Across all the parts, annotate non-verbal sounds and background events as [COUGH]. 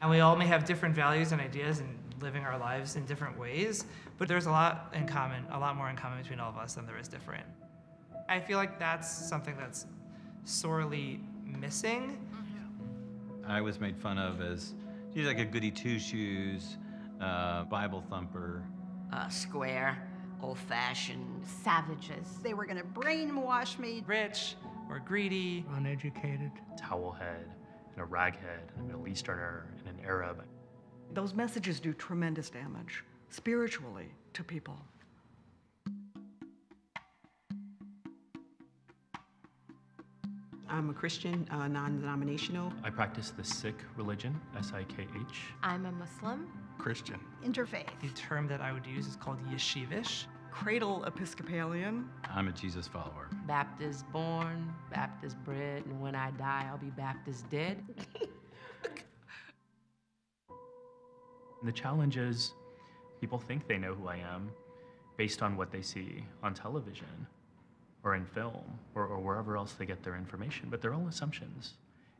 And we all may have different values and ideas and living our lives in different ways, but there's a lot in common, a lot more in common between all of us than there is different. I feel like that's something that's sorely missing. I was made fun of as she's like a goody two shoes, uh, Bible thumper. Uh, square, old fashioned. Savages. They were going to brainwash me. Rich or greedy. Uneducated. Towel head, and a raghead, and a Middle Easterner, and an Arab. Those messages do tremendous damage spiritually to people. I'm a Christian, uh, non denominational. I practice the Sikh religion, S I K H. I'm a Muslim. Christian. Interfaith. The term that I would use is called yeshivish. Cradle Episcopalian. I'm a Jesus follower. Baptist born, Baptist bred, and when I die, I'll be Baptist dead. [LAUGHS] the challenge is people think they know who I am based on what they see on television or in film or, or wherever else they get their information, but they're all assumptions,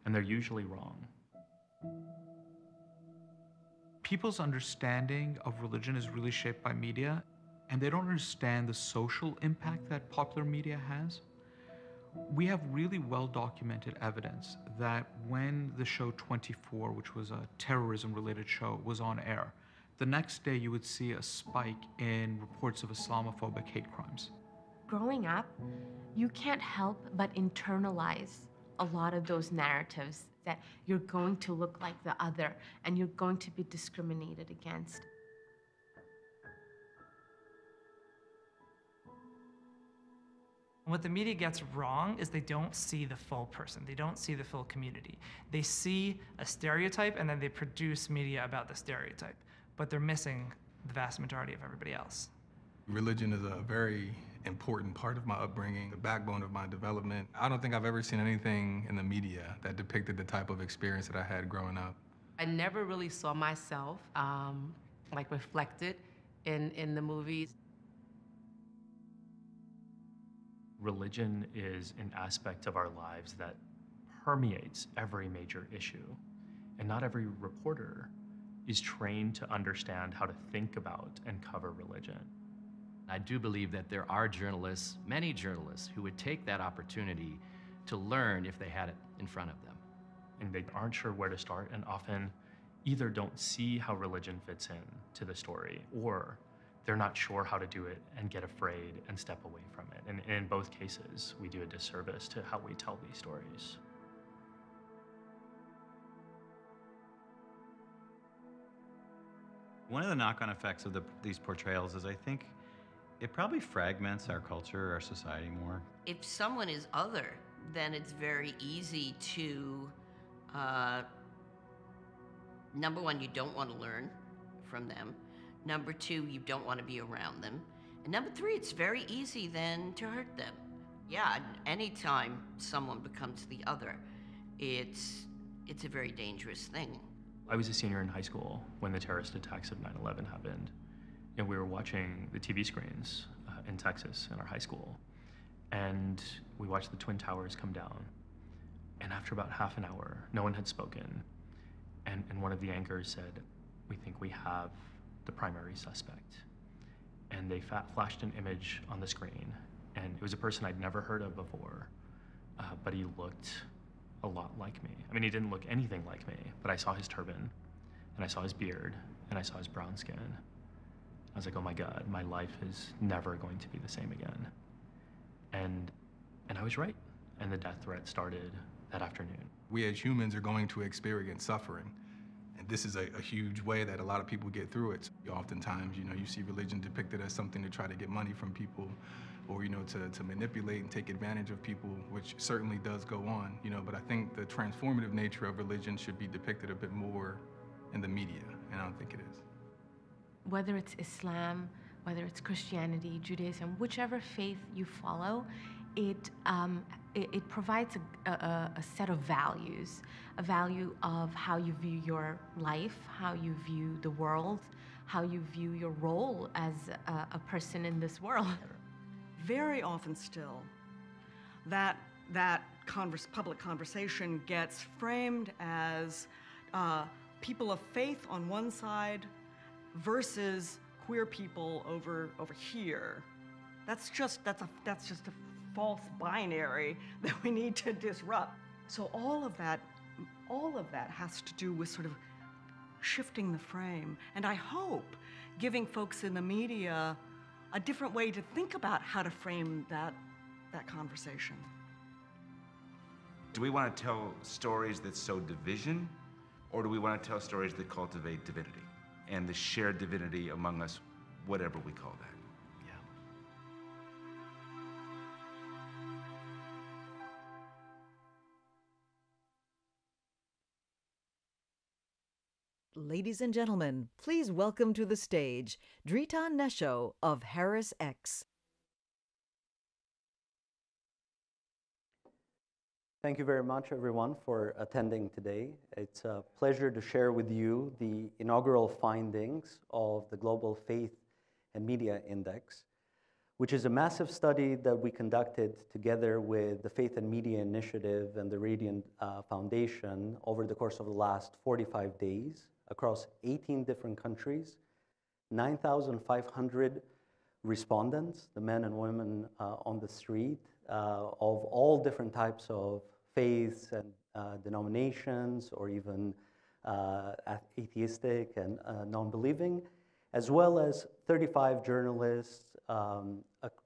and they're usually wrong. People's understanding of religion is really shaped by media, and they don't understand the social impact that popular media has. We have really well documented evidence that when the show 24, which was a terrorism related show, was on air, the next day you would see a spike in reports of Islamophobic hate crimes. Growing up, you can't help but internalize a lot of those narratives that you're going to look like the other and you're going to be discriminated against. What the media gets wrong is they don't see the full person. They don't see the full community. They see a stereotype and then they produce media about the stereotype, but they're missing the vast majority of everybody else. Religion is a very important part of my upbringing, the backbone of my development. I don't think I've ever seen anything in the media that depicted the type of experience that I had growing up. I never really saw myself um, like reflected in, in the movies. Religion is an aspect of our lives that permeates every major issue. And not every reporter is trained to understand how to think about and cover religion. I do believe that there are journalists, many journalists, who would take that opportunity to learn if they had it in front of them. And they aren't sure where to start and often either don't see how religion fits in to the story or they're not sure how to do it and get afraid and step away from it. And in both cases, we do a disservice to how we tell these stories. One of the knock-on effects of the, these portrayals is I think it probably fragments our culture, our society more. If someone is other, then it's very easy to, uh, number one, you don't want to learn from them. Number two, you don't want to be around them. And number three, it's very easy then to hurt them. Yeah, anytime someone becomes the other, it's, it's a very dangerous thing. I was a senior in high school when the terrorist attacks of 9 11 happened and we were watching the TV screens uh, in Texas in our high school, and we watched the Twin Towers come down. And after about half an hour, no one had spoken, and, and one of the anchors said, We think we have the primary suspect. And they flashed an image on the screen, and it was a person I'd never heard of before, uh, but he looked a lot like me. I mean, he didn't look anything like me, but I saw his turban, and I saw his beard, and I saw his brown skin. I was like, oh my God, my life is never going to be the same again. And, and I was right. And the death threat started that afternoon. We as humans are going to experience suffering. And this is a, a, huge way that a lot of people get through it. Oftentimes, you know, you see religion depicted as something to try to get money from people or, you know, to, to manipulate and take advantage of people, which certainly does go on, you know, but I think the transformative nature of religion should be depicted a bit more in the media, and I don't think it is whether it's Islam, whether it's Christianity, Judaism, whichever faith you follow, it, um, it, it, provides a, a, a, set of values, a value of how you view your life, how you view the world, how you view your role as a, a person in this world. [LAUGHS] Very often still, that, that converse, public conversation gets framed as uh, people of faith on one side versus queer people over over here. That's just that's a that's just a false binary [LAUGHS] that we need to disrupt. So all of that all of that has to do with sort of shifting the frame. And I hope giving folks in the media a different way to think about how to frame that, that conversation. Do we want to tell stories that sow division, or do we want to tell stories that cultivate divinity and the shared divinity among us, whatever we call that? Ladies and gentlemen, please welcome to the stage Dritan Nesho of HarrisX. Thank you very much, everyone, for attending today. It's a pleasure to share with you the inaugural findings of the Global Faith and Media Index, which is a massive study that we conducted together with the Faith and Media Initiative and the Radiant uh, Foundation over the course of the last 45 days across 18 different countries, 9,500 respondents, the men and women uh, on the street, uh, of all different types of faiths and uh, denominations, or even uh, atheistic and uh, non believing, as well as 35 journalists um,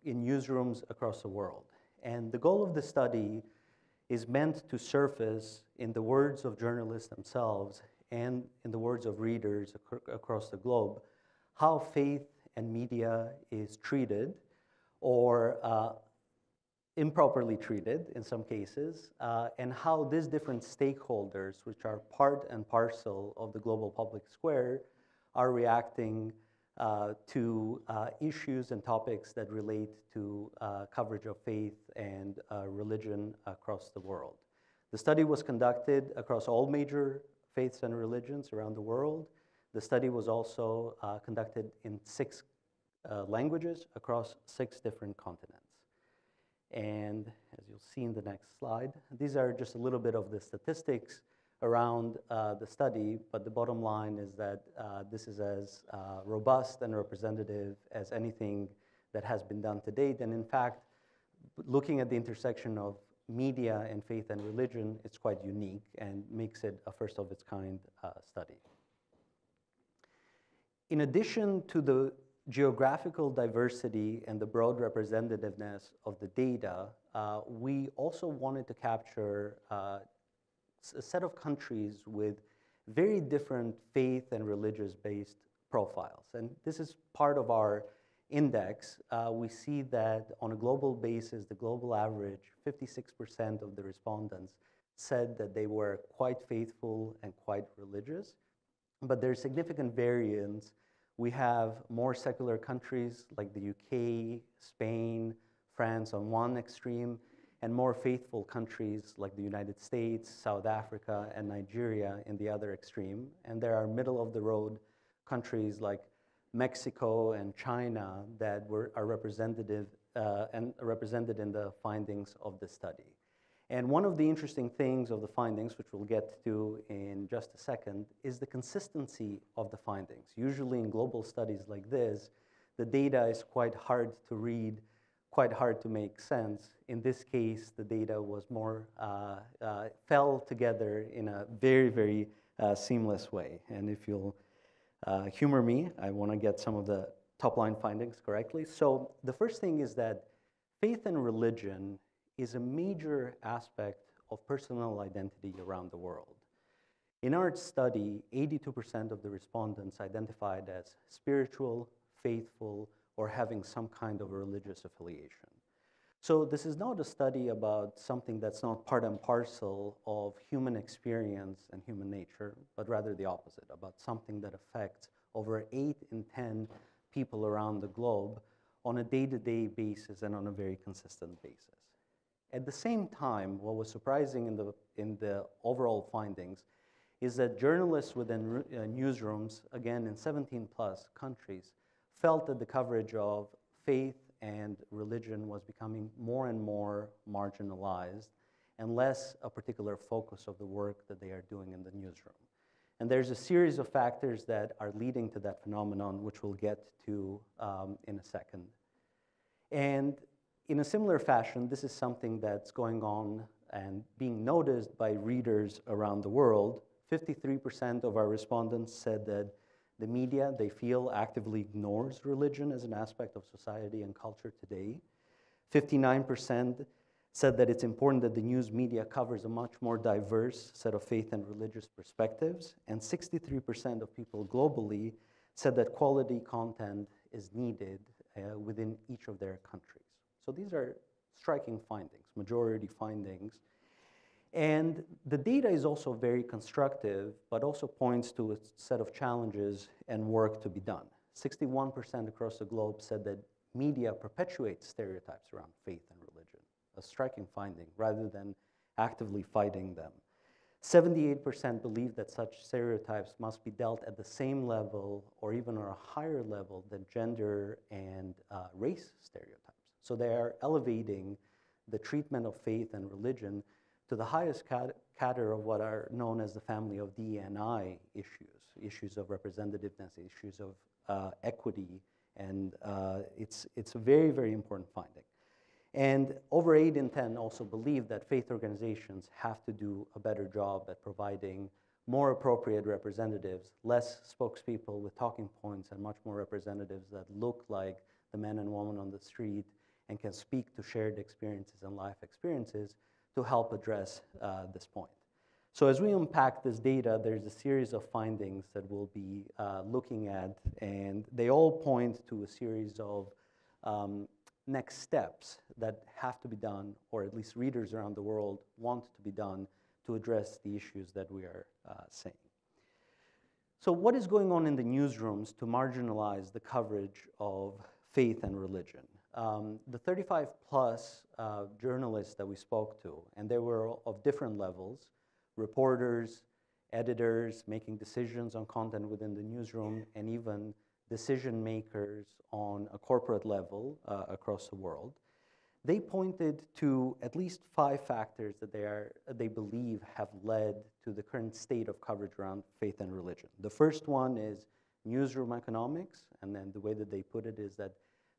in newsrooms across the world. And the goal of the study is meant to surface, in the words of journalists themselves, and in the words of readers ac across the globe, how faith and media is treated or uh, improperly treated in some cases, uh, and how these different stakeholders, which are part and parcel of the global public square, are reacting uh, to uh, issues and topics that relate to uh, coverage of faith and uh, religion across the world. The study was conducted across all major faiths and religions around the world. The study was also uh, conducted in six uh, languages across six different continents. And as you'll see in the next slide, these are just a little bit of the statistics around uh, the study, but the bottom line is that uh, this is as uh, robust and representative as anything that has been done to date. And in fact, looking at the intersection of media and faith and religion, it's quite unique and makes it a first of its kind uh, study. In addition to the geographical diversity and the broad representativeness of the data, uh, we also wanted to capture uh, a set of countries with very different faith and religious based profiles. And this is part of our index, uh, we see that on a global basis, the global average, 56% of the respondents said that they were quite faithful and quite religious. But there's significant variance. We have more secular countries like the UK, Spain, France on one extreme, and more faithful countries like the United States, South Africa, and Nigeria in the other extreme. And there are middle of the road countries like Mexico and China that were, are representative uh, and represented in the findings of the study. And one of the interesting things of the findings, which we'll get to in just a second, is the consistency of the findings. Usually in global studies like this, the data is quite hard to read, quite hard to make sense. In this case, the data was more, uh, uh, fell together in a very, very uh, seamless way. And if you'll uh, humor me. I want to get some of the top line findings correctly. So the first thing is that faith and religion is a major aspect of personal identity around the world. In our study, 82% of the respondents identified as spiritual, faithful, or having some kind of religious affiliation. So this is not a study about something that's not part and parcel of human experience and human nature, but rather the opposite, about something that affects over 8 in 10 people around the globe on a day-to-day basis and on a very consistent basis. At the same time, what was surprising in the, in the overall findings is that journalists within uh, newsrooms, again in 17 plus countries, felt that the coverage of faith and religion was becoming more and more marginalized and less a particular focus of the work that they are doing in the newsroom. And there's a series of factors that are leading to that phenomenon, which we'll get to um, in a second. And in a similar fashion, this is something that's going on and being noticed by readers around the world. 53% of our respondents said that the media, they feel, actively ignores religion as an aspect of society and culture today. 59% said that it's important that the news media covers a much more diverse set of faith and religious perspectives. And 63% of people globally said that quality content is needed uh, within each of their countries. So these are striking findings, majority findings. And the data is also very constructive, but also points to a set of challenges and work to be done. 61% across the globe said that media perpetuates stereotypes around faith and religion, a striking finding, rather than actively fighting them. 78% believe that such stereotypes must be dealt at the same level or even on a higher level than gender and uh, race stereotypes. So they are elevating the treatment of faith and religion to the highest category of what are known as the family of DNI issues, issues of representativeness, issues of uh, equity, and uh, it's, it's a very, very important finding. And over 8 in 10 also believe that faith organizations have to do a better job at providing more appropriate representatives, less spokespeople with talking points, and much more representatives that look like the men and women on the street and can speak to shared experiences and life experiences to help address uh, this point. So as we unpack this data, there's a series of findings that we'll be uh, looking at, and they all point to a series of um, next steps that have to be done, or at least readers around the world want to be done to address the issues that we are uh, saying. So what is going on in the newsrooms to marginalize the coverage of faith and religion? Um, the 35 plus uh, journalists that we spoke to, and they were of different levels, reporters, editors making decisions on content within the newsroom, and even decision makers on a corporate level uh, across the world. They pointed to at least five factors that they, are, they believe have led to the current state of coverage around faith and religion. The first one is newsroom economics, and then the way that they put it is that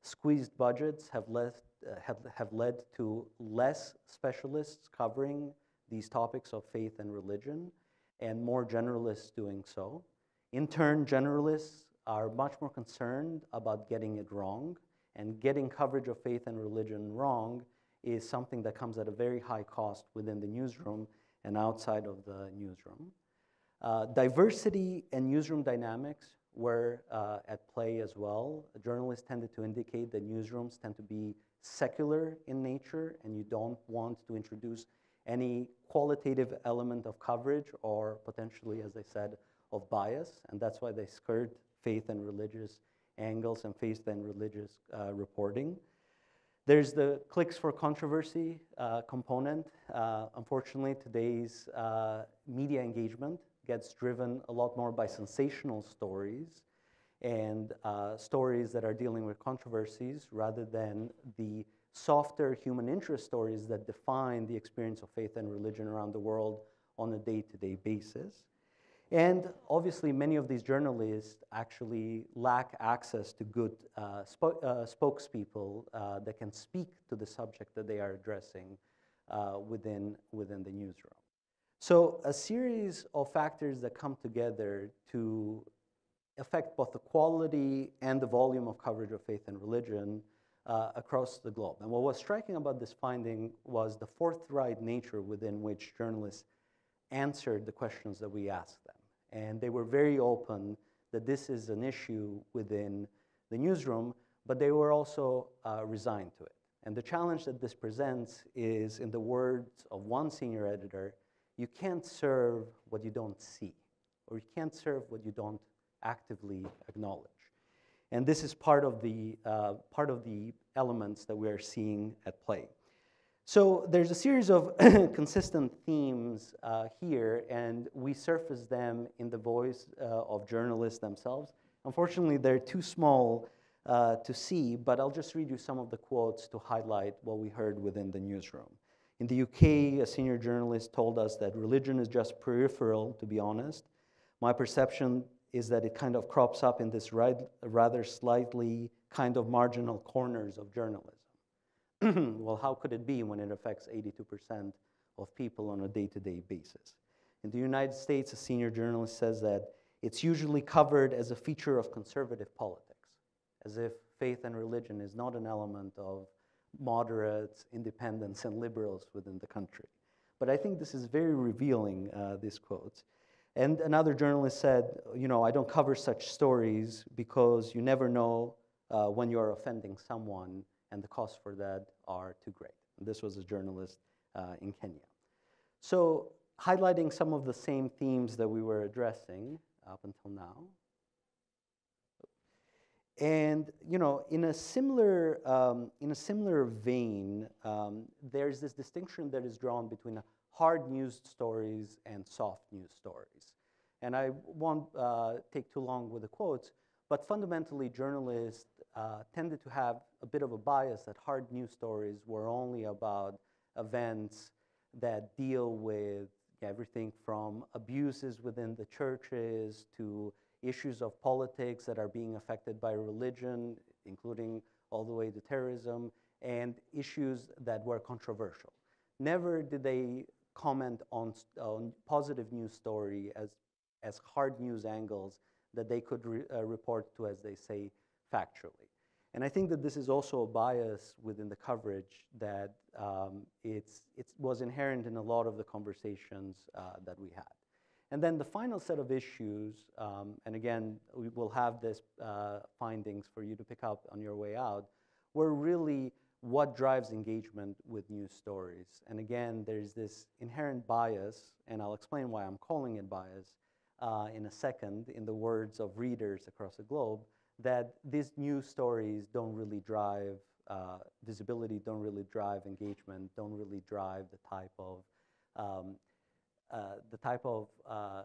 squeezed budgets have led, uh, have, have led to less specialists covering these topics of faith and religion, and more generalists doing so. In turn, generalists are much more concerned about getting it wrong, and getting coverage of faith and religion wrong is something that comes at a very high cost within the newsroom and outside of the newsroom. Uh, diversity and newsroom dynamics were uh, at play as well. Journalists tended to indicate that newsrooms tend to be secular in nature, and you don't want to introduce any qualitative element of coverage or potentially, as I said, of bias, and that's why they skirt faith and religious angles and faith and religious uh, reporting. There's the clicks for controversy uh, component. Uh, unfortunately, today's uh, media engagement gets driven a lot more by sensational stories and uh, stories that are dealing with controversies rather than the softer human interest stories that define the experience of faith and religion around the world on a day to day basis. And obviously, many of these journalists actually lack access to good uh, uh, spokespeople uh, that can speak to the subject that they are addressing uh, within, within the newsroom. So, a series of factors that come together to affect both the quality and the volume of coverage of faith and religion uh, across the globe. And what was striking about this finding was the forthright nature within which journalists answered the questions that we asked them. And they were very open that this is an issue within the newsroom, but they were also uh, resigned to it. And the challenge that this presents is, in the words of one senior editor, you can't serve what you don't see, or you can't serve what you don't actively acknowledge. And this is part of the, uh, part of the elements that we are seeing at play. So there's a series of [COUGHS] consistent themes uh, here, and we surface them in the voice uh, of journalists themselves. Unfortunately, they're too small uh, to see, but I'll just read you some of the quotes to highlight what we heard within the newsroom. In the UK, a senior journalist told us that religion is just peripheral, to be honest. My perception is that it kind of crops up in this rather slightly kind of marginal corners of journalism. [CLEARS THROAT] well, how could it be when it affects 82% of people on a day to day basis? In the United States, a senior journalist says that it's usually covered as a feature of conservative politics, as if faith and religion is not an element of moderates, independents, and liberals within the country. But I think this is very revealing, uh, these quotes. And another journalist said, You know, I don't cover such stories because you never know uh, when you are offending someone, and the costs for that are too great. And this was a journalist uh, in Kenya. So, highlighting some of the same themes that we were addressing up until now. And you know, in a similar um, in a similar vein, um, there's this distinction that is drawn between hard news stories and soft news stories. And I won't uh, take too long with the quotes, but fundamentally, journalists uh, tended to have a bit of a bias that hard news stories were only about events that deal with everything from abuses within the churches to issues of politics that are being affected by religion, including all the way to terrorism, and issues that were controversial. Never did they comment on, on positive news story as, as hard news angles that they could re, uh, report to, as they say, factually. And I think that this is also a bias within the coverage that um, it's, it was inherent in a lot of the conversations uh, that we had. And then the final set of issues, um, and again, we will have this uh, findings for you to pick up on your way out, were really what drives engagement with news stories. And again, there's this inherent bias, and I'll explain why I'm calling it bias uh, in a second, in the words of readers across the globe, that these news stories don't really drive uh, visibility, don't really drive engagement, don't really drive the type of um, the type of uh,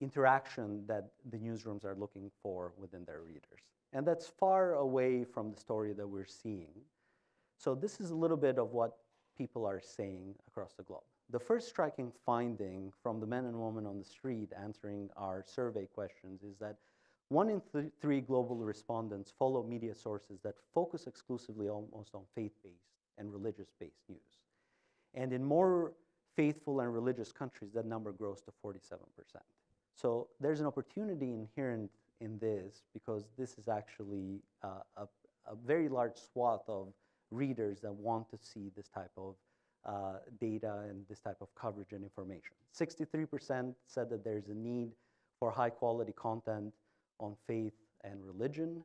interaction that the newsrooms are looking for within their readers. And that's far away from the story that we're seeing. So this is a little bit of what people are saying across the globe. The first striking finding from the men and women on the street answering our survey questions is that one in th three global respondents follow media sources that focus exclusively almost on faith-based and religious-based news. And in more faithful and religious countries, that number grows to 47%. So there's an opportunity inherent in this because this is actually uh, a, a, very large swath of readers that want to see this type of uh, data and this type of coverage and information. 63% said that there's a need for high quality content on faith and religion.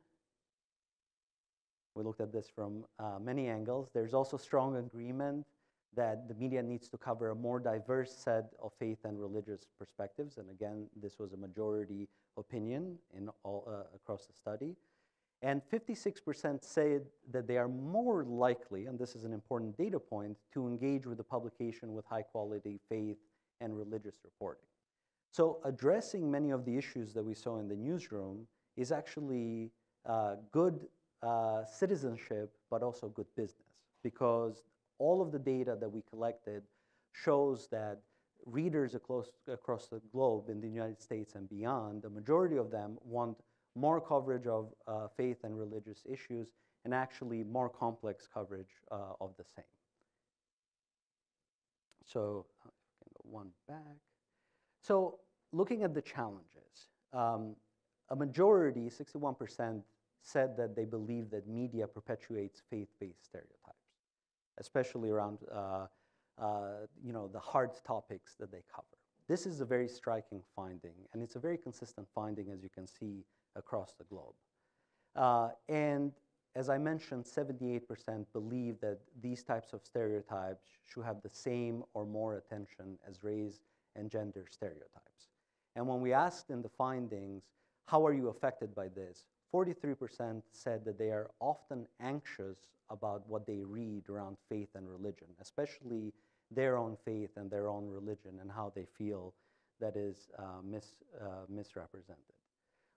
We looked at this from uh, many angles. There's also strong agreement that the media needs to cover a more diverse set of faith and religious perspectives. And again, this was a majority opinion in all, uh, across the study. And 56% said that they are more likely, and this is an important data point, to engage with the publication with high quality faith and religious reporting. So addressing many of the issues that we saw in the newsroom is actually uh, good uh, citizenship, but also good business because all of the data that we collected shows that readers across, across the globe in the United States and beyond, the majority of them want more coverage of uh, faith and religious issues and actually more complex coverage uh, of the same. So, one back. So, looking at the challenges, um, a majority, 61%, said that they believe that media perpetuates faith based stereotypes especially around uh, uh, you know, the hard topics that they cover. This is a very striking finding, and it's a very consistent finding, as you can see, across the globe. Uh, and as I mentioned, 78% believe that these types of stereotypes should have the same or more attention as race and gender stereotypes. And when we asked in the findings, how are you affected by this? 43% said that they are often anxious about what they read around faith and religion, especially their own faith and their own religion and how they feel that is uh, mis, uh, misrepresented.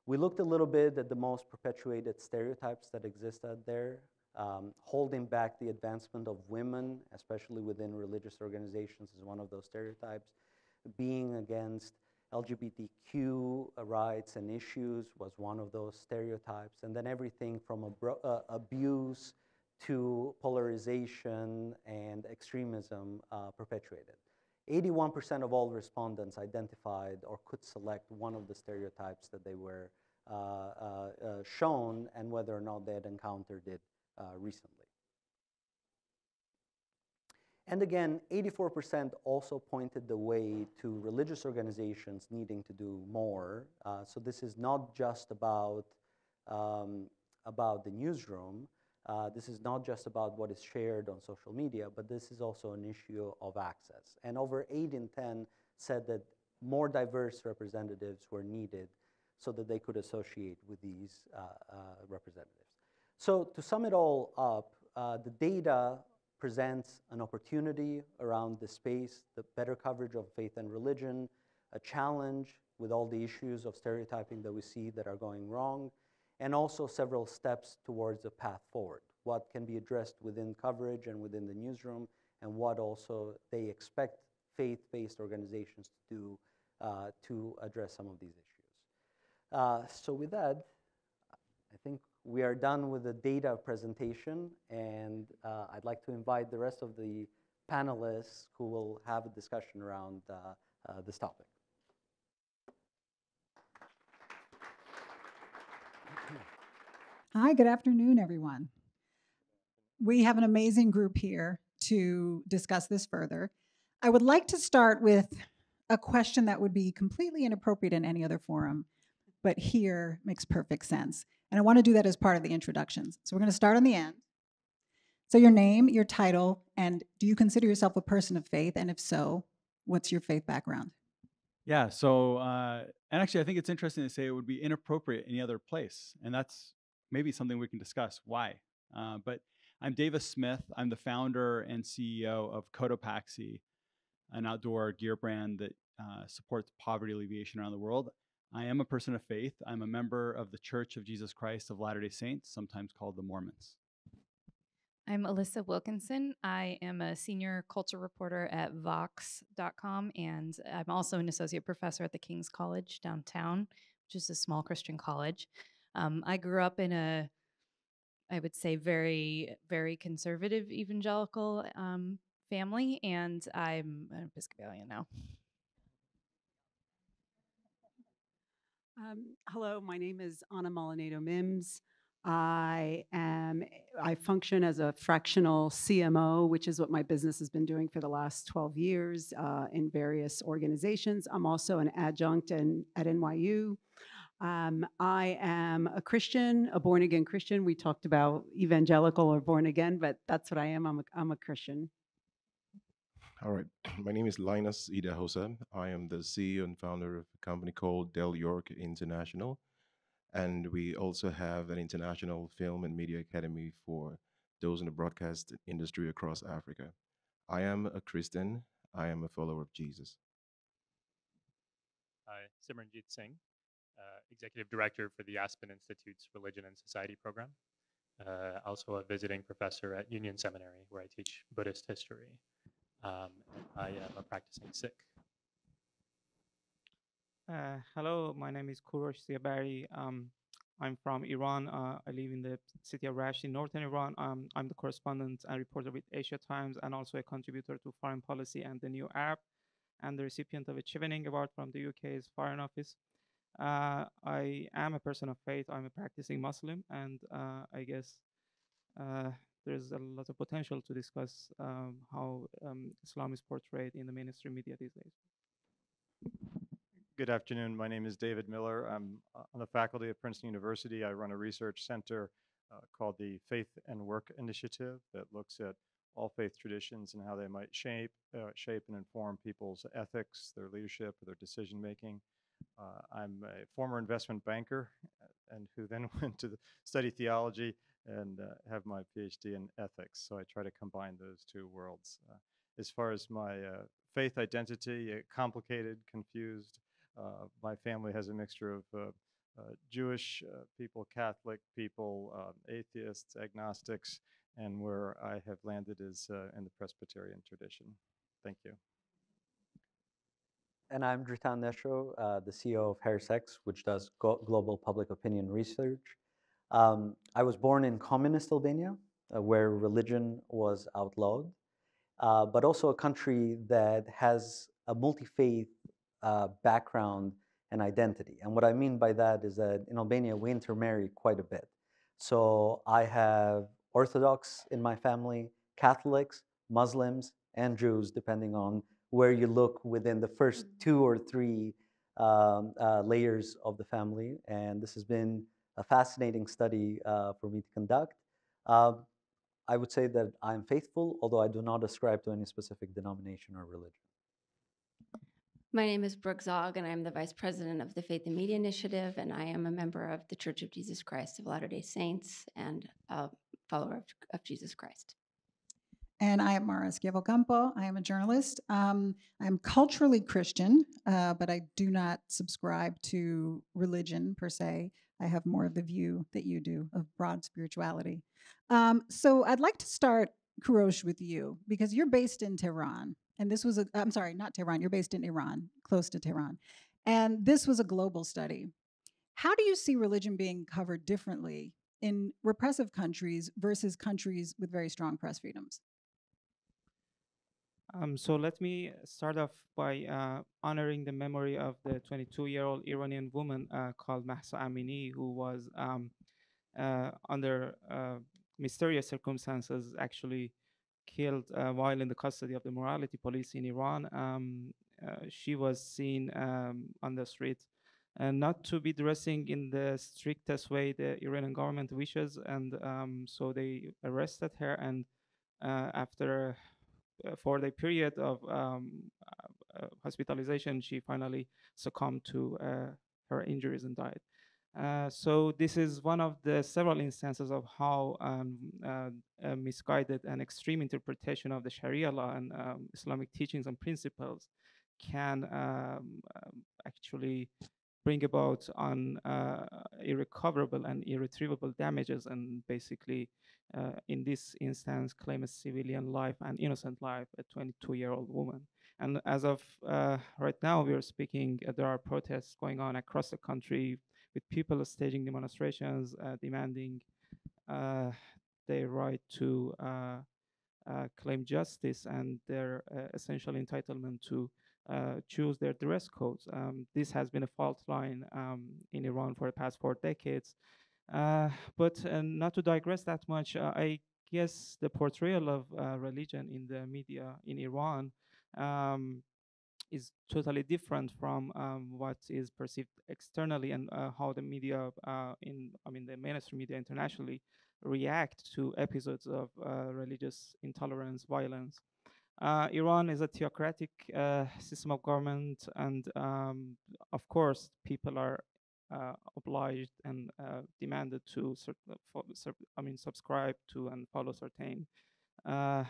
We looked a little bit at the most perpetuated stereotypes that exist out there, um, holding back the advancement of women, especially within religious organizations, is one of those stereotypes. Being against LGBTQ rights and issues was one of those stereotypes, and then everything from uh, abuse to polarization and extremism uh, perpetuated. 81% of all respondents identified or could select one of the stereotypes that they were uh, uh, uh shown and whether or not they had encountered it uh, recently. And again, 84% also pointed the way to religious organizations needing to do more. Uh, so this is not just about, um, about the newsroom. Uh, this is not just about what is shared on social media, but this is also an issue of access. And over 8 in 10 said that more diverse representatives were needed so that they could associate with these uh, uh representatives. So to sum it all up, uh, the data presents an opportunity around the space, the better coverage of faith and religion, a challenge with all the issues of stereotyping that we see that are going wrong, and also several steps towards a path forward. What can be addressed within coverage and within the newsroom, and what also they expect faith-based organizations to do uh, to address some of these issues. Uh, so with that, I think we are done with the data presentation, and uh, I'd like to invite the rest of the panelists who will have a discussion around uh, uh, this topic. Hi, good afternoon, everyone. We have an amazing group here to discuss this further. I would like to start with a question that would be completely inappropriate in any other forum, but here makes perfect sense. And I want to do that as part of the introductions. So we're going to start on the end. So your name, your title, and do you consider yourself a person of faith? And if so, what's your faith background? Yeah. So, uh, and actually, I think it's interesting to say it would be inappropriate any other place, and that's maybe something we can discuss why. Uh, but I'm Davis Smith. I'm the founder and CEO of Cotopaxi, an outdoor gear brand that uh, supports poverty alleviation around the world. I am a person of faith. I'm a member of the Church of Jesus Christ of Latter day Saints, sometimes called the Mormons. I'm Alissa Wilkinson. I am a senior culture reporter at Vox.com, and I'm also an associate professor at the King's College downtown, which is a small Christian college. Um, I grew up in a, I would say, very, very conservative evangelical um, family, and I'm an Episcopalian now. Um, hello, my name is Ana Molinado Mims. I am I function as a fractional CMO, which is what my business has been doing for the last 12 years uh, in various organizations. I'm also an adjunct in, at NYU. Um, I am a Christian, a born again Christian. We talked about evangelical or born again, but that's what I am. I'm a, I'm a Christian. All right. [CLEARS THROAT] My name is Linus Idahosa. I am the CEO and founder of a company called Del York International. And we also have an international film and media academy for those in the broadcast industry across Africa. I am a Christian. I am a follower of Jesus. Hi, Simranjit Singh, uh, Executive Director for the Aspen Institute's Religion and Society program. Uh, also a visiting professor at Union Seminary, where I teach Buddhist history. Um, I am a practicing Sikh. Uh, hello, my name is Kourosh Ziabari. Um, I'm from Iran. Uh, I live in the city of Rasht, northern Iran. Um, I'm the correspondent and reporter with Asia Times and also a contributor to Foreign Policy and the New Arab, and the recipient of a Chevening Award from the UK's Foreign Office. Uh, I am a person of faith. I'm a practicing Muslim, and uh, I guess uh, there's a lot of potential to discuss um, how um, Islam is portrayed in the mainstream media these days. Good afternoon. My name is David Miller. I'm uh, on the faculty of Princeton University. I run a research center uh, called the Faith and Work Initiative that looks at all faith traditions and how they might shape, uh, shape and inform people's ethics, their leadership, their decision making. Uh, I'm a former investment banker uh, and who then [LAUGHS] went to study theology and uh, have my PhD in ethics. So I try to combine those two worlds. Uh, as far as my uh, faith identity, uh, complicated, confused, uh, my family has a mixture of uh, Jewish people, Catholic people, um, atheists, agnostics, and where I have landed is in the Presbyterian tradition. Thank you. And I'm Dritan Nesho, uh, the CEO of HarrisX, which does global public opinion research. Um, I was born in communist Albania, uh, where religion was outlawed, uh, but also a country that has a multi-faith uh, background and identity. And what I mean by that is that in Albania, we intermarry quite a bit. So I have Orthodox in my family, Catholics, Muslims, and Jews, depending on where you look within the first two or three um, uh, layers of the family. And this has been a fascinating study uh, for me to conduct. Uh, I would say that I'm faithful, although I do not ascribe to any specific denomination or religion. My name is Brooke Zaugg, and I'm the Vice President of the Faith and Media Initiative, and I am a member of the Church of Jesus Christ of Latter day Saints and a follower of, of Jesus Christ. And I am Mara Schiavocampo. I am a journalist. Um, I'm culturally Christian, uh, but I do not subscribe to religion per se. I have more of the view that you do of broad spirituality. Um, so I'd like to start, Kourosh, with you because you're based in Tehran. And this was a, I'm sorry, not Tehran, you're based in Iran, close to Tehran. And this was a global study. How do you see religion being covered differently in repressive countries versus countries with very strong press freedoms? Um, so let me start off by uh, honoring the memory of the 22-year-old Iranian woman uh, called Mahsa Amini, who was um, uh, under uh, mysterious circumstances actually killed uh, while in the custody of the morality police in Iran. Um, uh, she was seen um, on the street and not to be dressing in the strictest way the Iranian government wishes, and um, so they arrested her and after for the period of um, uh, uh, hospitalization, she finally succumbed to her injuries and died. Uh, so this is one of the several instances of how um, uh, misguided and extreme interpretation of the Sharia law and um, Islamic teachings and principles can um, um actually bring about on uh, irrecoverable and irretrievable damages and basically uh, in this instance claim a civilian life and innocent life a 22 year old woman and as of uh, right now we are speaking uh, there are protests going on across the country with people staging demonstrations uh, demanding uh, their right to claim justice and their essential entitlement to uh, choose their dress codes. Um, this has been a fault line um, in Iran for the past four decades. Uh, but uh, not to digress that much, uh, I guess the portrayal of uh, religion in the media in Iran um, is totally different from um, what is perceived externally and how the media in, I mean, the mainstream media internationally react to episodes of religious intolerance, violence. Uh, Iran is a theocratic uh, system of government, and um, of course, people are uh, obliged and uh, demanded to, uh, I mean, subscribe to and follow certain uh,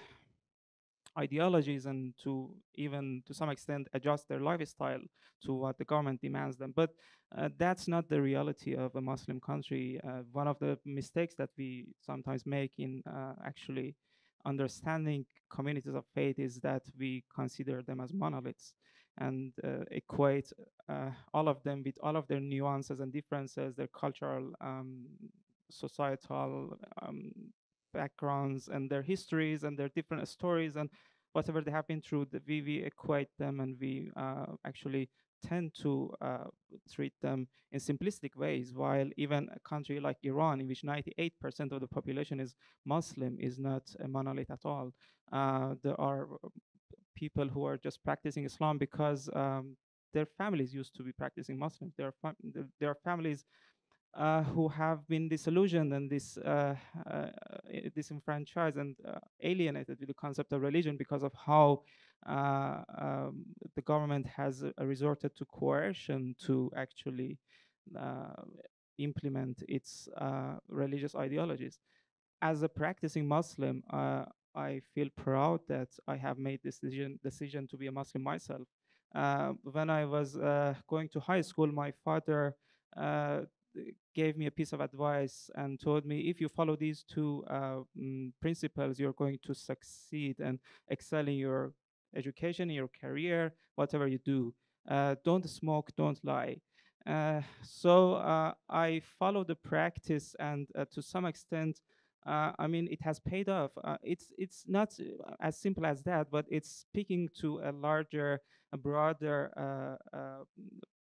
ideologies, and to even to some extent adjust their lifestyle to what the government demands them. But that's not the reality of a Muslim country. one of the mistakes that we sometimes make in actually understanding communities of faith is that we consider them as monoliths and uh, equate uh, all of them with all of their nuances and differences, their cultural, um, societal um, backgrounds, and their histories, and their different stories, and whatever they have been through. We, we equate them, and we uh, actually tend to uh, treat them in simplistic ways, while even a country like Iran, in which 98% of the population is Muslim, is not a monolith at all. Uh, there are people who are just practicing Islam because um, their families used to be practicing Muslims. There are, there are families uh, who have been disillusioned and dis, uh, uh, disenfranchised and uh, alienated with the concept of religion because of how uh, um, the government has resorted to coercion to actually uh, implement its religious ideologies. As a practicing Muslim, I feel proud that I have made this decision, decision to be a Muslim myself. when I was going to high school, my father gave me a piece of advice and told me if you follow these two uh, mm, principles, you're going to succeed and excel in your education, in your career, whatever you do. uh, don't smoke, don't lie. Uh, so uh, I follow the practice, and uh, to some extent, uh, I mean, it has paid off. Uh, it's it's not uh, as simple as that, but it's speaking to a larger, a broader uh, uh,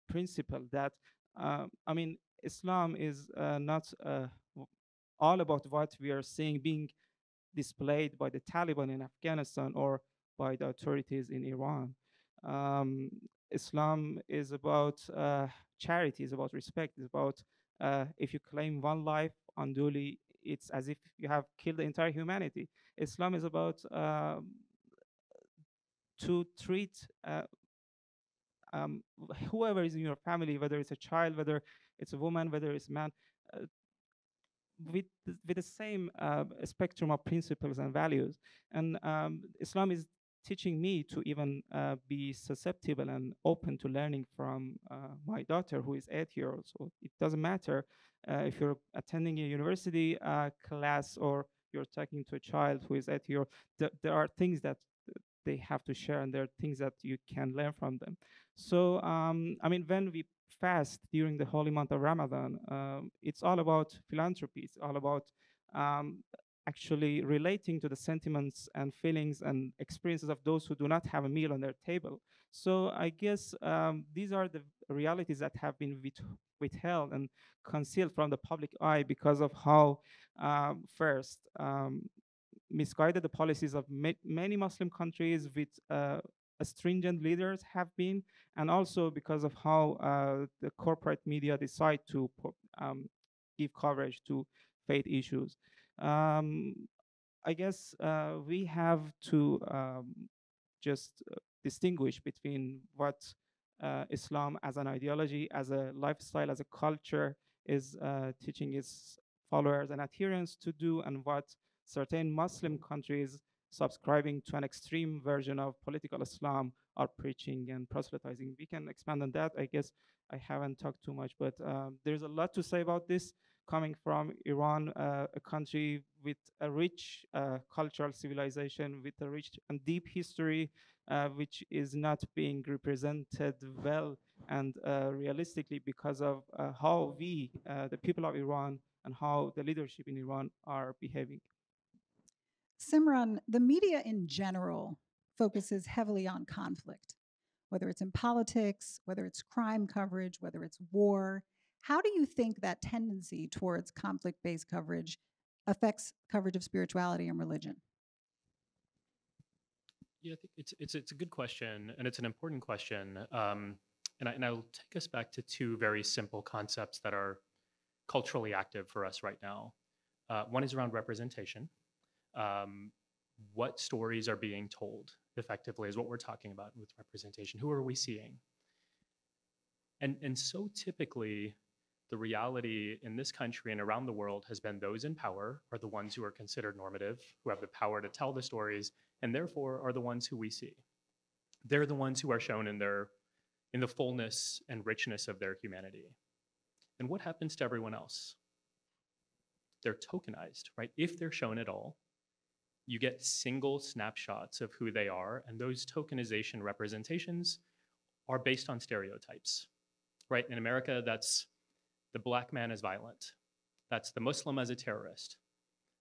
principle that uh, I mean, Islam is uh, not all about what we are seeing being displayed by the Taliban in Afghanistan or by the authorities in Iran. Um, Islam is about charity, is about respect, is about if you claim one life unduly, it's as if you have killed the entire humanity. Islam is about um, to treat uh, um, whoever is in your family, whether it's a child, whether it's a woman, whether it's a man, uh, with with the same uh, spectrum of principles and values. And um, Islam is teaching me to even uh, be susceptible and open to learning from uh, my daughter, who is eight years old. So it doesn't matter uh, if you're attending a university uh, class or you're talking to a child who is eight years old. Th- there are things that they have to share, and there are things that you can learn from them. So, um, I mean, when we fast during the holy month of Ramadan, um, it's all about philanthropy. It's all about um, actually relating to the sentiments and feelings and experiences of those who do not have a meal on their table. So, I guess um, these are the realities that have been with, withheld and concealed from the public eye because of how, um, first, um, misguided the policies of ma- many Muslim countries with uh, stringent leaders have been, and also because of how uh, the corporate media decide to um, give coverage to faith issues. Um, I guess uh, we have to um, just uh, distinguish between what uh, Islam as an ideology, as a lifestyle, as a culture is uh, teaching its followers and adherents to do, and what certain Muslim countries subscribing to an extreme version of political Islam are preaching and proselytizing. We can expand on that. I guess I haven't talked too much, but um, there's a lot to say about this coming from Iran, uh, a country with a rich uh, cultural civilization, with a rich and deep history, uh, which is not being represented well and uh, realistically because of uh, how we, uh, the people of Iran, and how the leadership in Iran are behaving. Simran, the media in general focuses heavily on conflict, whether it's in politics, whether it's crime coverage, whether it's war. How do you think that tendency towards conflict based coverage affects coverage of spirituality and religion? Yeah, I think it's it's it's a good question, and it's an important question. Um, and, I, and I'll take us back to two very simple concepts that are culturally active for us right now. Uh, one is around representation. Um, what stories are being told effectively is what we're talking about with representation. Who are we seeing? And and so typically, the reality in this country and around the world has been those in power are the ones who are considered normative, who have the power to tell the stories, and therefore are the ones who we see. They're the ones who are shown in their in the fullness and richness of their humanity. And what happens to everyone else? They're tokenized, right? If they're shown at all, you get single snapshots of who they are, and those tokenization representations are based on stereotypes, right? In America, that's the black man as violent, that's the Muslim as a terrorist,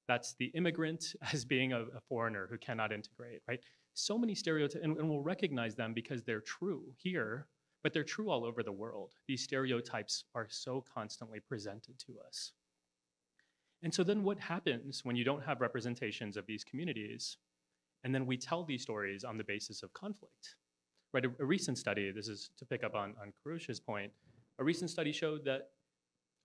that's the immigrant [LAUGHS] as being a, a foreigner who cannot integrate, right? So many stereotypes, and, and we'll recognize them because they're true here, but they're true all over the world. These stereotypes are so constantly presented to us. And so then what happens when you don't have representations of these communities? And then we tell these stories on the basis of conflict. Right, a, a recent study, this is to pick up on, on point, a recent study showed that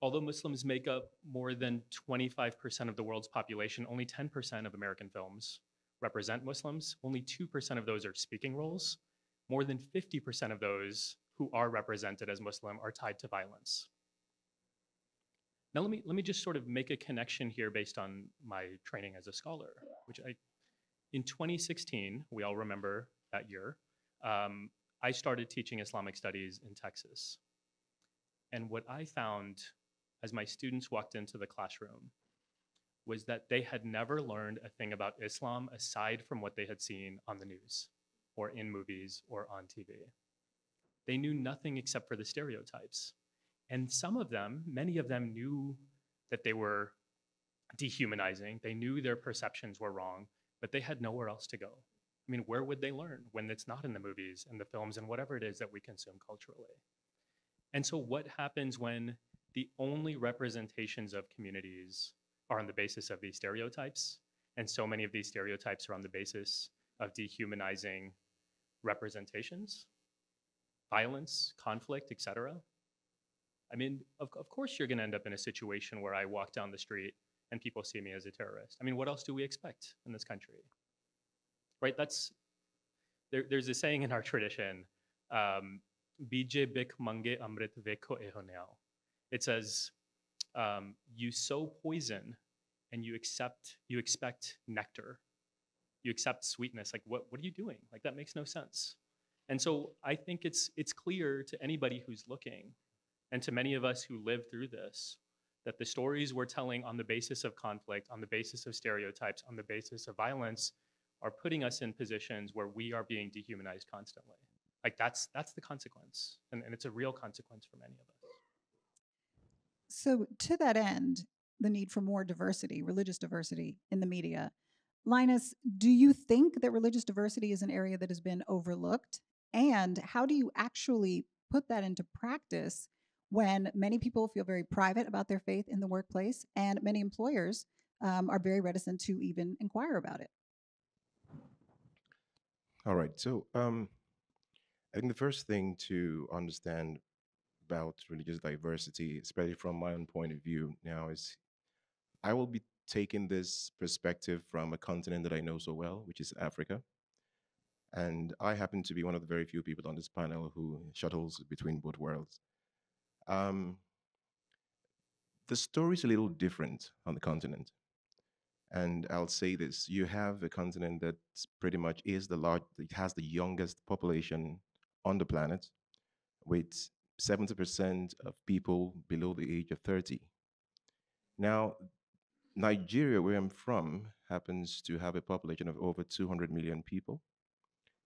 although Muslims make up more than 25% of the world's population, only 10% of American films represent Muslims. Only 2% of those are speaking roles. More than 50% of those who are represented as Muslim are tied to violence. Now let me let me just sort of make a connection here based on my training as a scholar, which I in 2016 we all remember that year. Um, I started teaching Islamic studies in Texas, and what I found as my students walked into the classroom was that they had never learned a thing about Islam aside from what they had seen on the news or in movies or on TV. They knew nothing except for the stereotypes. And some of them, many of them knew that they were dehumanizing. They knew their perceptions were wrong, but they had nowhere else to go. I mean, where would they learn when it's not in the movies and the films and whatever it is that we consume culturally? And so, what happens when the only representations of communities are on the basis of these stereotypes? And so many of these stereotypes are on the basis of dehumanizing representations, violence, conflict, etc. I mean, of, of course, you're going to end up in a situation where I walk down the street and people see me as a terrorist. I mean, what else do we expect in this country? Right? That's there, there's a saying in our tradition, um, "Bije bik mange amrit veko ehoneo." It says, um, "You sow poison, and you accept you expect nectar. You accept sweetness. Like, what what are you doing? Like, that makes no sense." And so, I think it's it's clear to anybody who's looking, and to many of us who live through this, that the stories we're telling on the basis of conflict, on the basis of stereotypes, on the basis of violence, are putting us in positions where we are being dehumanized constantly. Like that's that's the consequence, and, and it's a real consequence for many of us. So, to that end, the need for more diversity, religious diversity in the media. Linus, do you think that religious diversity is an area that has been overlooked? And how do you actually put that into practice when many people feel very private about their faith in the workplace and many employers um, are very reticent to even inquire about it? All right. So, um, I think the first thing to understand about religious diversity, especially from my own point of view now, is I will be taking this perspective from a continent that I know so well, which is Africa. And I happen to be one of the very few people on this panel who shuttles between both worlds. Um, the story is a little different on the continent. And I'll say this you have a continent that pretty much is the large, it has the youngest population on the planet, with 70% of people below the age of 30. Now, Nigeria, where I'm from, happens to have a population of over 200 million people.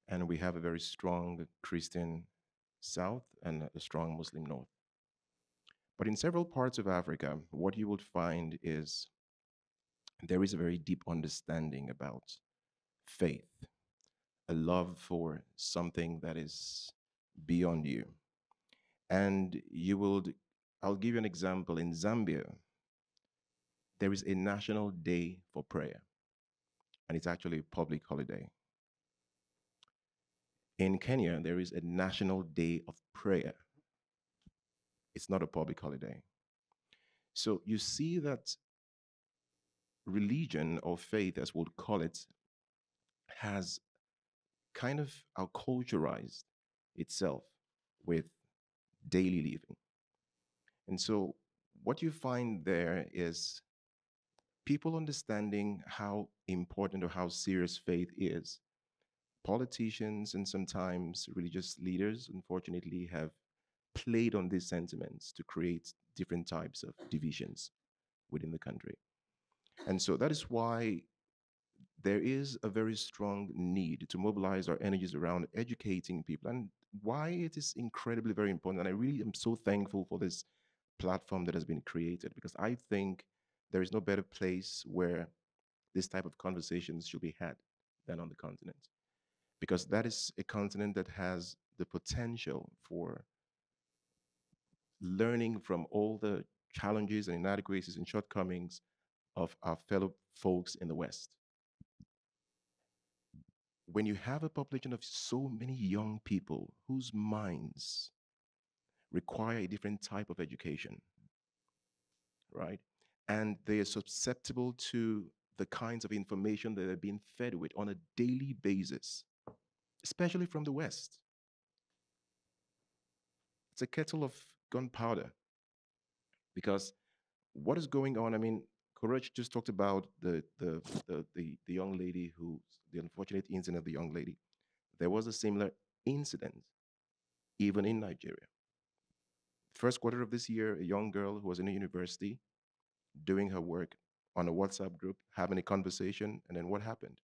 And we have a very strong Christian south and a strong Muslim north. But in several parts of Africa, what you would find is there is a very deep understanding about faith, a love for something that is beyond you. And you will, I'll give you an example. In Zambia, there is a national day for prayer, and it's actually a public holiday. In Kenya, there is a national day of prayer. It's not a public holiday. So you see that religion or faith, as we'll call it, has kind of acculturized itself with daily living. And so what you find there is people understanding how important or how serious faith is. Politicians and sometimes religious leaders, unfortunately, have played on these sentiments to create different types of divisions within the country. And so that is why there is a very strong need to mobilize our energies around educating people and why it is incredibly very important. And I really am so thankful for this platform that has been created because I think there is no better place where this type of conversations should be had than on the continent. Because that is a continent that has the potential for learning from all the challenges and inadequacies and shortcomings of our fellow folks in the West. When you have a population of so many young people whose minds require a different type of education, right? And they are susceptible to the kinds of information that they're being fed with on a daily basis, especially from the West. It's a kettle of gunpowder because what is going on? I mean, Kourosh just talked about the, the, the, the, the young lady who, the unfortunate incident of the young lady. There was a similar incident even in Nigeria. First quarter of this year, a young girl who was in a university doing her work on a WhatsApp group, having a conversation, and then what happened?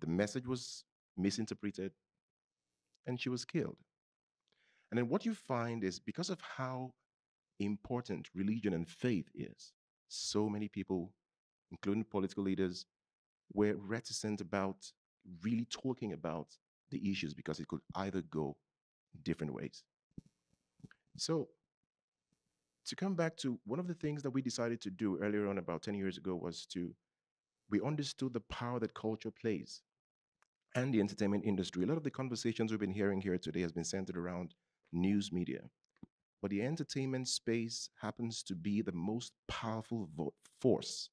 The message was misinterpreted, and she was killed. And then what you find is because of how important religion and faith is, so many people, including political leaders, were reticent about really talking about the issues because it could either go different ways. So, to come back to one of the things that we decided to do earlier on about 10 years ago was to, we understood the power that culture plays and the entertainment industry. A lot of the conversations we've been hearing here today has been centered around news media. But the entertainment space happens to be the most powerful force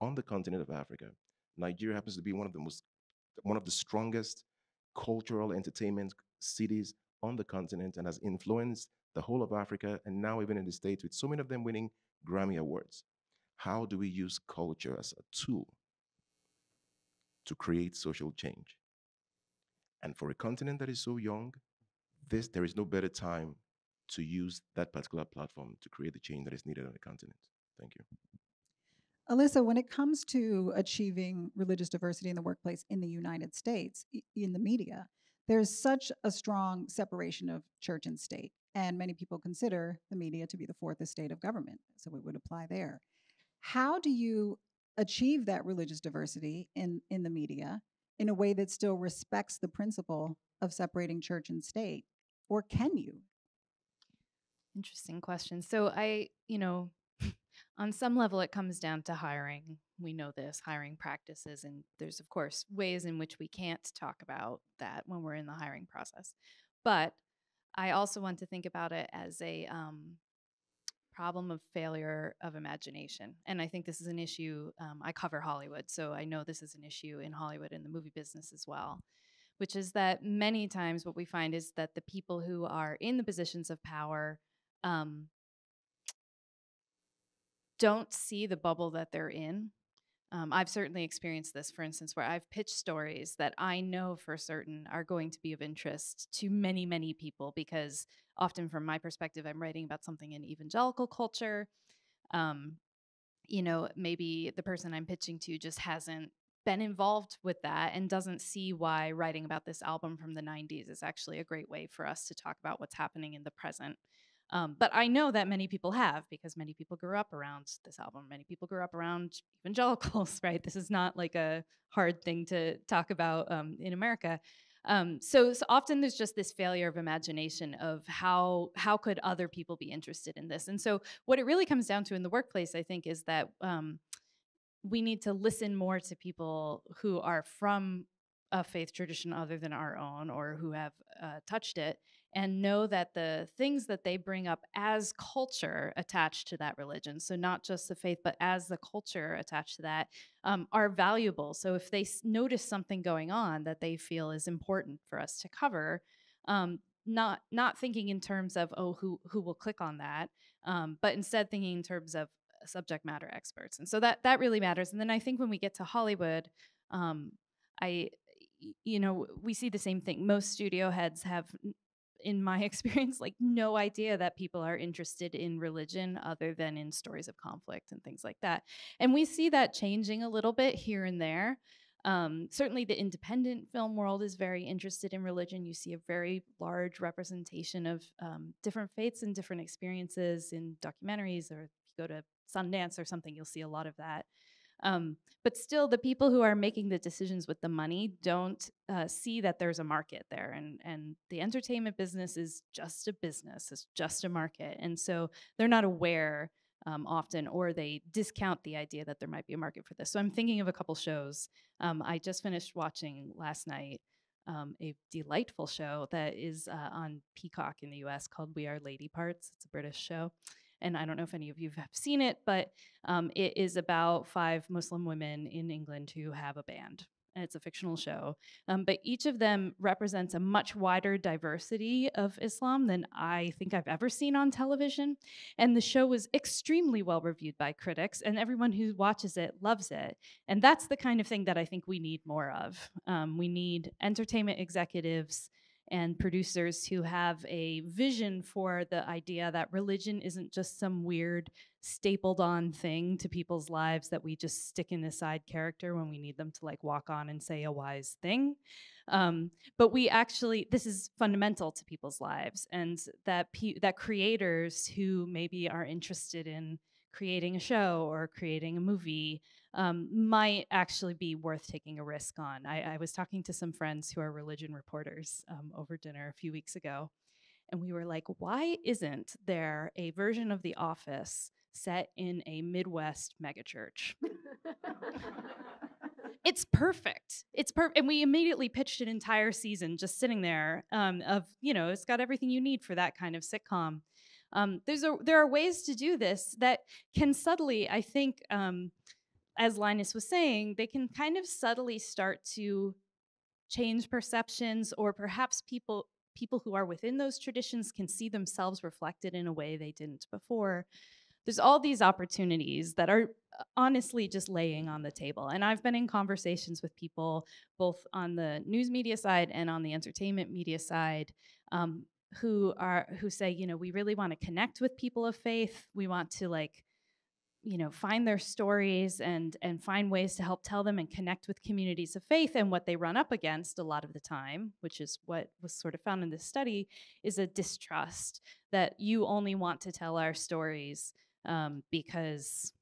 on the continent of Africa. Nigeria happens to be one of the most, one of the strongest cultural entertainment cities on the continent and has influenced the whole of Africa and now even in the States, with so many of them winning Grammy Awards. How do we use culture as a tool to create social change? And for a continent that is so young, this there is no better time to use that particular platform to create the change that is needed on the continent. Thank you. Alissa, when it comes to achieving religious diversity in the workplace in the United States, in the media, there's such a strong separation of church and state. And many people consider the media to be the fourth estate of government. So it would apply there. How do you achieve that religious diversity in, in the media in a way that still respects the principle of separating church and state? Or can you? Interesting question. So I, you know, [LAUGHS] on some level it comes down to hiring. We know this, hiring practices and there's of course ways in which we can't talk about that when we're in the hiring process. But I also want to think about it as a um, problem of failure of imagination. And I think this is an issue. Um, I cover Hollywood, so I know this is an issue in Hollywood and the movie business as well, which is that many times what we find is that the people who are in the positions of power um, don't see the bubble that they're in. Um, I've certainly experienced this, for instance, where I've pitched stories that I know for certain are going to be of interest to many, many people because often, from my perspective, I'm writing about something in evangelical culture. Um, you know, maybe the person I'm pitching to just hasn't been involved with that and doesn't see why writing about this album from the 90s is actually a great way for us to talk about what's happening in the present. Um, but I know that many people have because many people grew up around this album. Many people grew up around evangelicals, [LAUGHS] right? This is not like a hard thing to talk about um, in America. Um, so, so often there's just this failure of imagination of how how could other people be interested in this. And so what it really comes down to in the workplace, I think, is that um, we need to listen more to people who are from a faith tradition other than our own or who have uh, touched it and know that the things that they bring up as culture attached to that religion so not just the faith but as the culture attached to that um, are valuable. So if they s- notice something going on that they feel is important for us to cover um, not not thinking in terms of oh who who will click on that? Um, but instead thinking in terms of subject matter experts. And so that that really matters. And then i think when we get to hollywood um, i you know we see the same thing. Most studio heads have in my [LAUGHS] experience like no idea that people are interested in religion other than in stories of conflict and things like that. And we see that changing a little bit here and there. Um, certainly the independent film world is very interested in religion. You see a very large representation of um, different faiths and different experiences in documentaries or if you go to sundance or something you'll see a lot of that um, but still, the people who are making the decisions with the money don't uh, see that there's a market there, and and the entertainment business is just a business, it's just a market, and so they're not aware um, often, or they discount the idea that there might be a market for this. So I'm thinking of a couple shows. Um, I just finished watching last night um, a delightful show that is uh, on Peacock in the U.S. called We Are Lady Parts. It's a British show and I don't know if any of you have seen it, but um, it is about five Muslim women in England who have a band. And it's a fictional show. Um, but each of them represents a much wider diversity of Islam than I think I've ever seen on television. And the show was extremely well reviewed by critics, and everyone who watches it loves it. And that's the kind of thing that I think we need more of. Um, we need entertainment executives and producers who have a vision for the idea that religion isn't just some weird stapled on thing to people's lives that we just stick in a side character when we need them to like walk on and say a wise thing. Um, but we actually, this is fundamental to people's lives, and that pe- that creators who maybe are interested in creating a show or creating a movie um, might actually be worth taking a risk on. I, I, was talking to some friends who are religion reporters um, over dinner a few weeks ago, and we were like, why isn't there a version of The Office set in a Midwest megachurch? [LAUGHS] it's perfect. It's perfect. And we immediately pitched an entire season just sitting there um, of, you know, it's got everything you need for that kind of sitcom. Um, there's a, there are ways to do this that can subtly, I think, um, as Linus was saying, they can kind of subtly start to change perceptions, or perhaps people people who are within those traditions can see themselves reflected in a way they didn't before. There's all these opportunities that are uh, honestly just laying on the table. And I've been in conversations with people both on the news media side and on the entertainment media side um, who are who say, you know, we really want to connect with people of faith. We want to like you know find their stories and and find ways to help tell them and connect with communities of faith and what they run up against a lot of the time which is what was sort of found in this study is a distrust that you only want to tell our stories um, because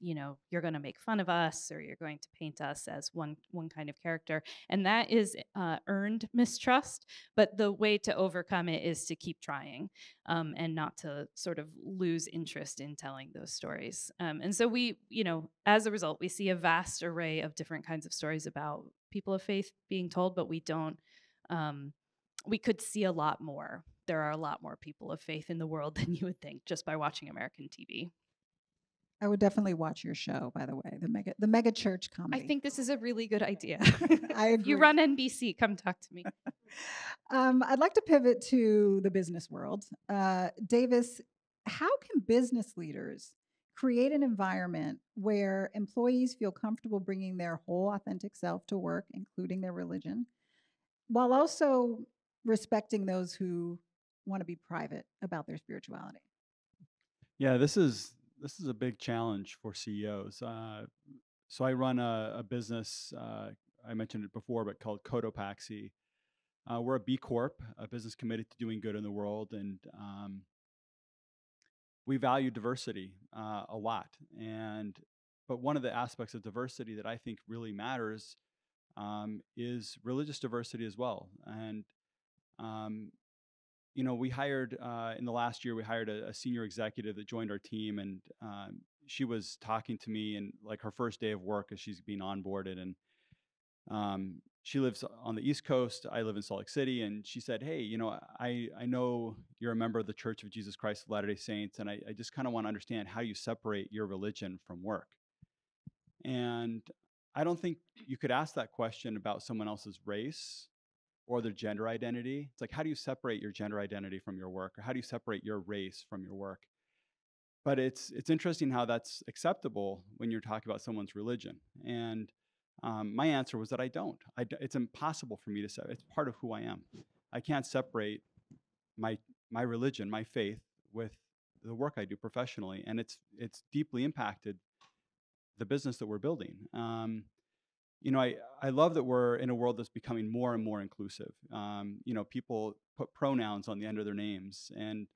you know you're going to make fun of us or you're going to paint us as one one kind of character and that is uh, earned mistrust but the way to overcome it is to keep trying um, and not to sort of lose interest in telling those stories um, and so we you know as a result we see a vast array of different kinds of stories about people of faith being told but we don't um, we could see a lot more. There are a lot more people of faith in the world [LAUGHS] than you would think just by watching american tv I would definitely watch your show, by the way, the mega the mega church comedy. I think this is a really good idea. [LAUGHS] I if you run NBC, come talk to me. [LAUGHS] Um, I'd like to pivot to the business world. Uh, Davis, how can business leaders create an environment where employees feel comfortable bringing their whole authentic self to work, including their religion, while also respecting those who want to be private about their spirituality? Yeah, this is this is a big challenge for CEOs. Uh, so I run a, a business. Uh, I mentioned it before, but called Cotopaxi. Uh, we're a B Corp, a business committed to doing good in the world, and um, we value diversity uh, a lot. And but one of the aspects of diversity that I think really matters um, is religious diversity as well. And um, you know, we hired uh, in the last year, we hired a, a, senior executive that joined our team, and um, she was talking to me and like her first day of work as she's being onboarded, and um, she lives on the East Coast. I live in Salt Lake City, and she said, "Hey, you know, I I know you're a member of the Church of Jesus Christ of Latter Day Saints, and I, I just kind of want to understand how you separate your religion from work." And I don't think you could ask that question about someone else's race or their gender identity. It's like, how do you separate your gender identity from your work? Or how do you separate your race from your work? But it's, it's interesting how that's acceptable when you're talking about someone's religion. And um, my answer was that I don't. I it's impossible for me to say. It's part of who I am. I can't separate my, my religion, my faith, with the work I do professionally. And it's, it's deeply impacted the business that we're building. Um, you know, I, I love that we're in a world that's becoming more and more inclusive. Um, you know, people put pronouns on the end of their names and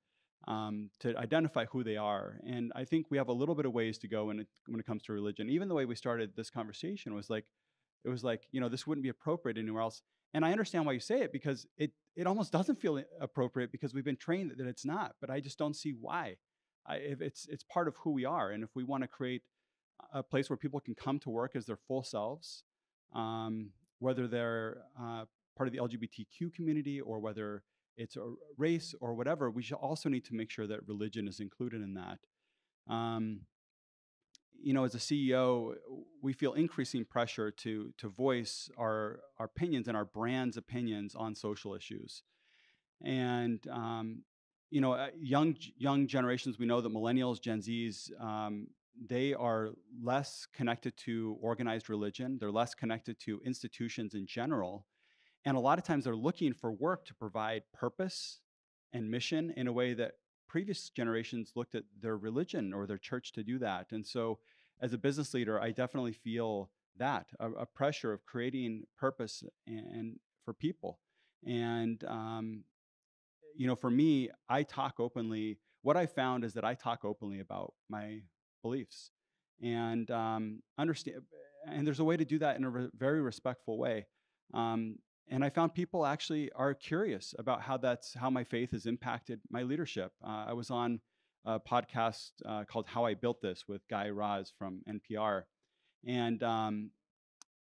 um, to identify who they are. And I think we have a little bit of ways to go when it, when it comes to religion. Even the way we started this conversation was like, it was like, you know, this wouldn't be appropriate anywhere else. And I understand why you say it because it, it almost [LAUGHS] doesn't feel appropriate because we've been trained that it's not. But I just don't see why. I, it's it's part of who we are, and if we want to create a place where people can come to work as their full selves, um, whether they're uh, part of the LGBTQ community or whether it's a race or whatever, we should also need to make sure that religion is included in that. Um, you know, as a CEO, we feel increasing pressure to to voice our, our opinions and our brand's opinions on social issues. And um, you know, uh, young young generations, we know that millennials, Gen Zs, um, they are less connected to organized religion. They're less connected to institutions in general. And a lot of times they're looking for work to provide purpose and mission in a way that previous generations looked at their religion or their church to do that. And so, as a business leader, I definitely feel that a, a pressure of creating purpose and for people. And um, you know, for me, I talk openly. What I found is that I talk openly about my beliefs, and um, understand. And there's a way to do that in a re- very respectful way. Um, and I found people actually are curious about how that's how my faith has impacted my leadership. Uh, I was on a podcast uh, called "How I Built This" with Guy Raz from NPR, and um,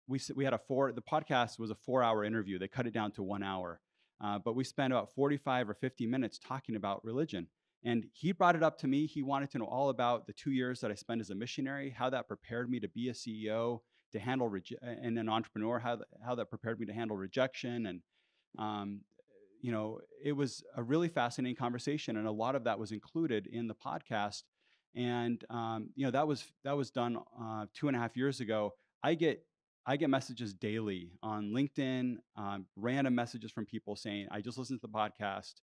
we we had a four. The podcast was a four-hour interview. They cut it down to one hour, uh, but we spent about 45 or 50 minutes talking about religion. And he brought it up to me. He wanted to know all about the two years that I spent as a missionary, how that prepared me to be a CEO, to handle reje- and an entrepreneur, how th- how that prepared me to handle rejection, and um, you know, it was a really fascinating conversation, and a lot of that was included in the podcast. And um, you know, that was that was done uh, two and a half years ago. I get I get messages daily on LinkedIn, um, random messages from people saying, "I just listened to the podcast.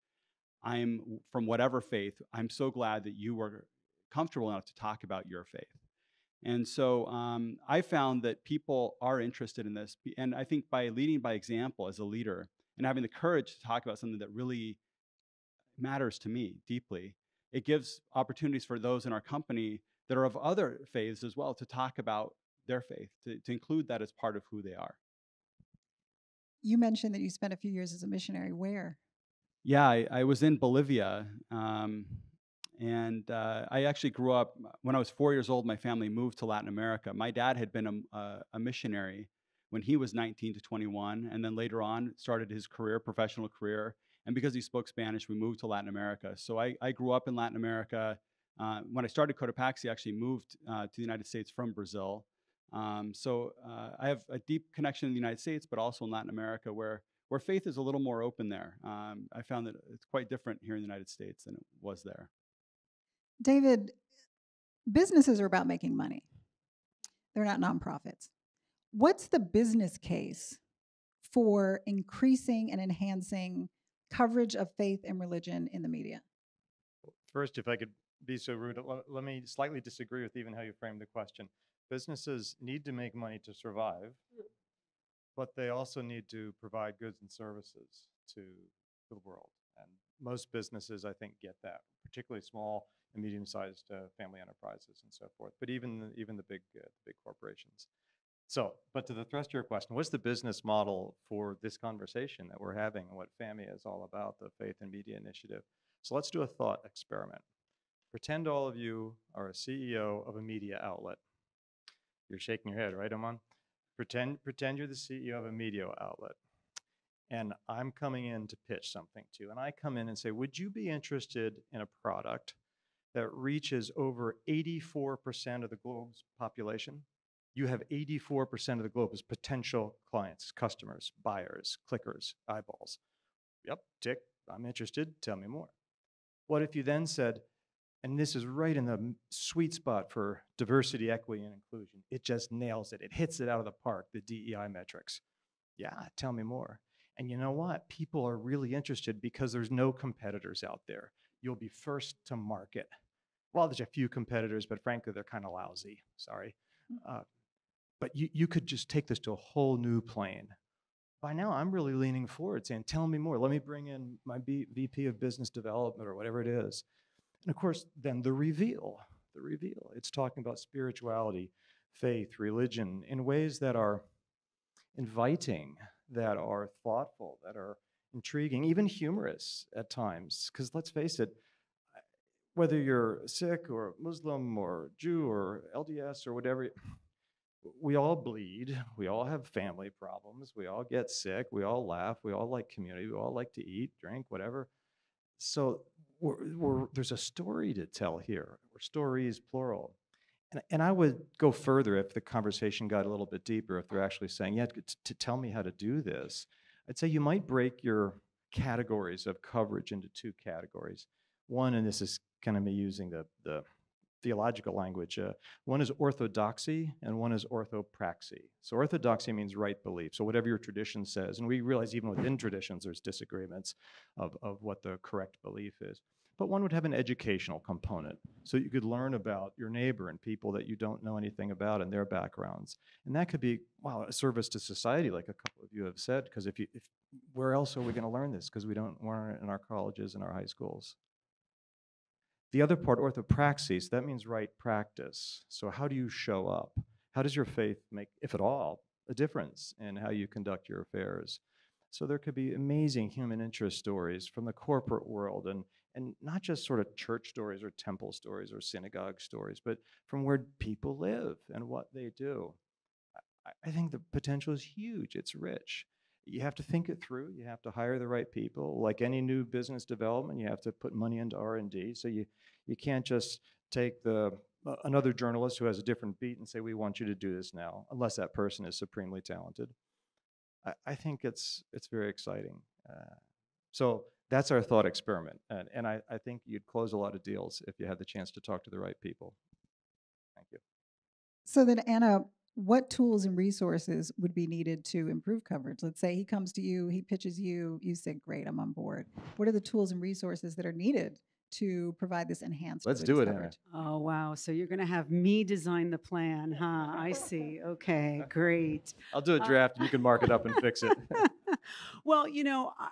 I'm from whatever faith. I'm so glad that you were comfortable enough to talk about your faith." And so um, I found that people are interested in this. And I think by leading by example as a leader and having the courage to talk about something that really matters to me deeply, it gives opportunities for those in our company that are of other faiths as well to talk about their faith, to, to include that as part of who they are. You mentioned that you spent a few years as a missionary. Where? Yeah, I, I was in Bolivia. Um, and uh, I actually grew up when I was four years old. My family moved to Latin America. My dad had been a, a, a missionary when he was 19 to 21, and then later on started his career, professional career. And because he spoke Spanish, we moved to Latin America. So I, I grew up in Latin America. Uh, when I started Cotopaxi, I actually moved uh, to the United States from Brazil. Um, so uh, I have a deep connection in the United States, but also in Latin America, where where faith is a little more open there. Um, I found that it's quite different here in the United States than it was there. David, businesses are about making money. They're not nonprofits. What's the business case for increasing and enhancing coverage of faith and religion in the media? First, if I could be so rude, let, let me slightly disagree with even how you framed the question. Businesses need to make money to survive, but they also need to provide goods and services to the world. And most businesses, I think, get that, particularly small and medium-sized uh, family enterprises and so forth. But even the, even the big uh, big corporations. So, but to the thrust of your question, what's the business model for this conversation that we're having and what FAMI is all about, the Faith and Media Initiative? So let's do a thought experiment. Pretend all of you are a CEO of a media outlet. You're shaking your head, right, Oman? Pretend, pretend you're the CEO of a media outlet. And I'm coming in to pitch something to you. And I come in and say, Would you be interested in a product that reaches over 84% of the globe's population? You have 84% of the globe as potential clients, customers, buyers, clickers, eyeballs. Yep, tick, I'm interested. Tell me more. What if you then said, and this is right in the sweet spot for diversity, equity, and inclusion. It just nails it. It hits it out of the park, the DEI metrics. Yeah, tell me more. And you know what? People are really interested because there's no competitors out there. You'll be first to market. Well, there's a few competitors, but frankly, they're kind of lousy. Sorry. Uh, but you, you could just take this to a whole new plane. By now, I'm really leaning forward, saying, Tell me more. Let me bring in my B- VP of business development or whatever it is. And of course, then the reveal, the reveal. It's talking about spirituality, faith, religion in ways that are inviting, that are thoughtful, that are intriguing, even humorous at times. Because let's face it, whether you're Sikh or Muslim or Jew or LDS or whatever, we all bleed. We all have family problems. We all get sick. We all laugh. We all like community. We all like to eat, drink, whatever. So we're, we're, there's a story to tell here, or stories plural. And, and I would go further if the conversation got a little bit deeper, if they're actually saying, yeah, to tell me how to do this. I'd say you might break your categories of coverage into two categories. One, and this is kind of me using the, the theological language. Uh, one is orthodoxy and one is orthopraxy. So orthodoxy means right belief. So whatever your tradition says, and we realize even within traditions there's disagreements of, of what the correct belief is. But one would have an educational component. So you could learn about your neighbor and people that you don't know anything about and their backgrounds. And that could be, wow, a service to society like a couple of you have said, because if you, if, where else are we going to learn this? Because we don't learn it in our colleges and our high schools. The other part, orthopraxis, that means right practice. So how do you show up? How does your faith make, if at all, a difference in how you conduct your affairs? So there could be amazing human interest stories from the corporate world and and not just sort of church stories or temple stories or synagogue stories, but from where people live and what they do. I, I think the potential is huge. It's rich. You have to think it through. You have to hire the right people. Like any new business development, you have to put money into R and D. So you you can't just take the uh, another journalist who has a different beat and say we want you to do this now, unless that person is supremely talented. I, I think it's it's very exciting. Uh, so that's our thought experiment. And, and I, I think you'd close a lot of deals if you had the chance to talk to the right people. Thank you. So then, Ana, what tools and resources would be needed to improve coverage? Let's say he comes to you, he pitches you, you say, Great, I'm on board. What are the tools and resources that are needed to provide this enhanced? Let's do it, Ana. coverage? Oh, wow. So you're going to have me design the plan, huh? I see. [LAUGHS] Okay, great. I'll do a Uh, draft and you can mark it up and fix it. [LAUGHS] well, you know, I,